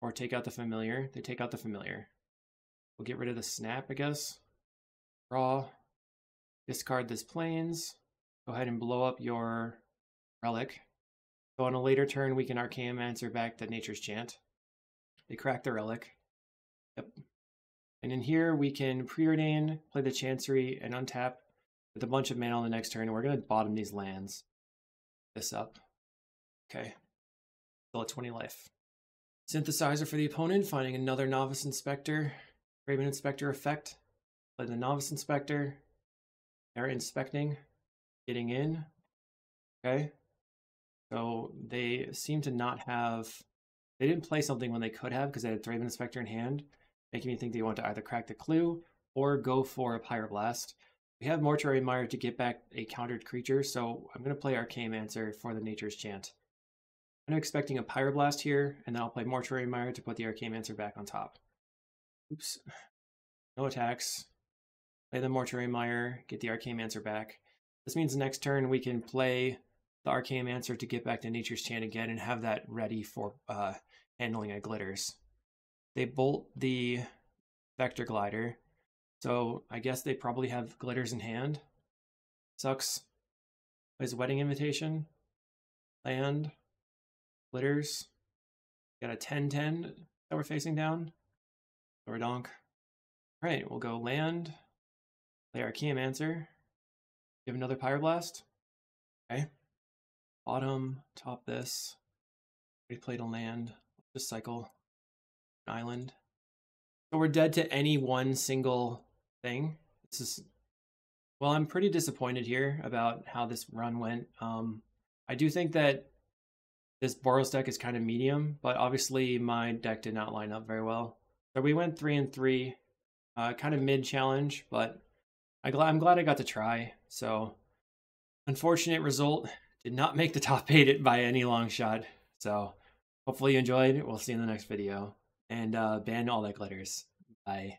or take out the Familiar. They take out the Familiar. We'll get rid of the Snap, I guess. Draw, discard this plains. go ahead and blow up your relic. So on a later turn, we can Archaeomancer back the Nature's Chant. They crack the relic. Yep. And in here, we can preordain, play the Chancery, and untap with a bunch of mana on the next turn. And we're going to bottom these lands. This up. Okay. Still at 20 life. Synthesizer for the opponent, finding another Novice Inspector. Raven Inspector effect. Play the Novice Inspector, they're inspecting, getting in. Okay. So they seem to not have. They didn't play something when they could have because they had Thraben Inspector in hand, making me think they want to either crack the clue or go for a Pyroblast. We have Mortuary Mire to get back a countered creature, so I'm going to play Archaeomancer for the Nature's Chant. I'm expecting a Pyroblast here, and then I'll play Mortuary Mire to put the Archaeomancer back on top. Oops. No attacks. Play the Mortuary Mire, get the Archaeomancer back. This means next turn we can play the Archaeomancer to get back to Nature's Chant again and have that ready for uh, handling a Glitters. They bolt the Vector Glider, so I guess they probably have Glitters in hand. Sucks. Plays Wedding Invitation. Land. Glitters. Got a 10-10 that we're facing down. Or donk. Alright, we'll go land. Play our Archaeomancer. Give another Pyroblast. Okay. Bottom, top this. We played a land. Just cycle. An island. So we're dead to any one single thing. This is well, I'm pretty disappointed here about how this run went. Um, I do think that this Boros deck is kind of medium, but obviously my deck did not line up very well. So we went three and three, uh, kind of mid challenge, but I I'm glad I got to try. So unfortunate result, did not make the top eight by any long shot. So hopefully you enjoyed. We'll see you in the next video. And uh, ban all that glitters. Bye.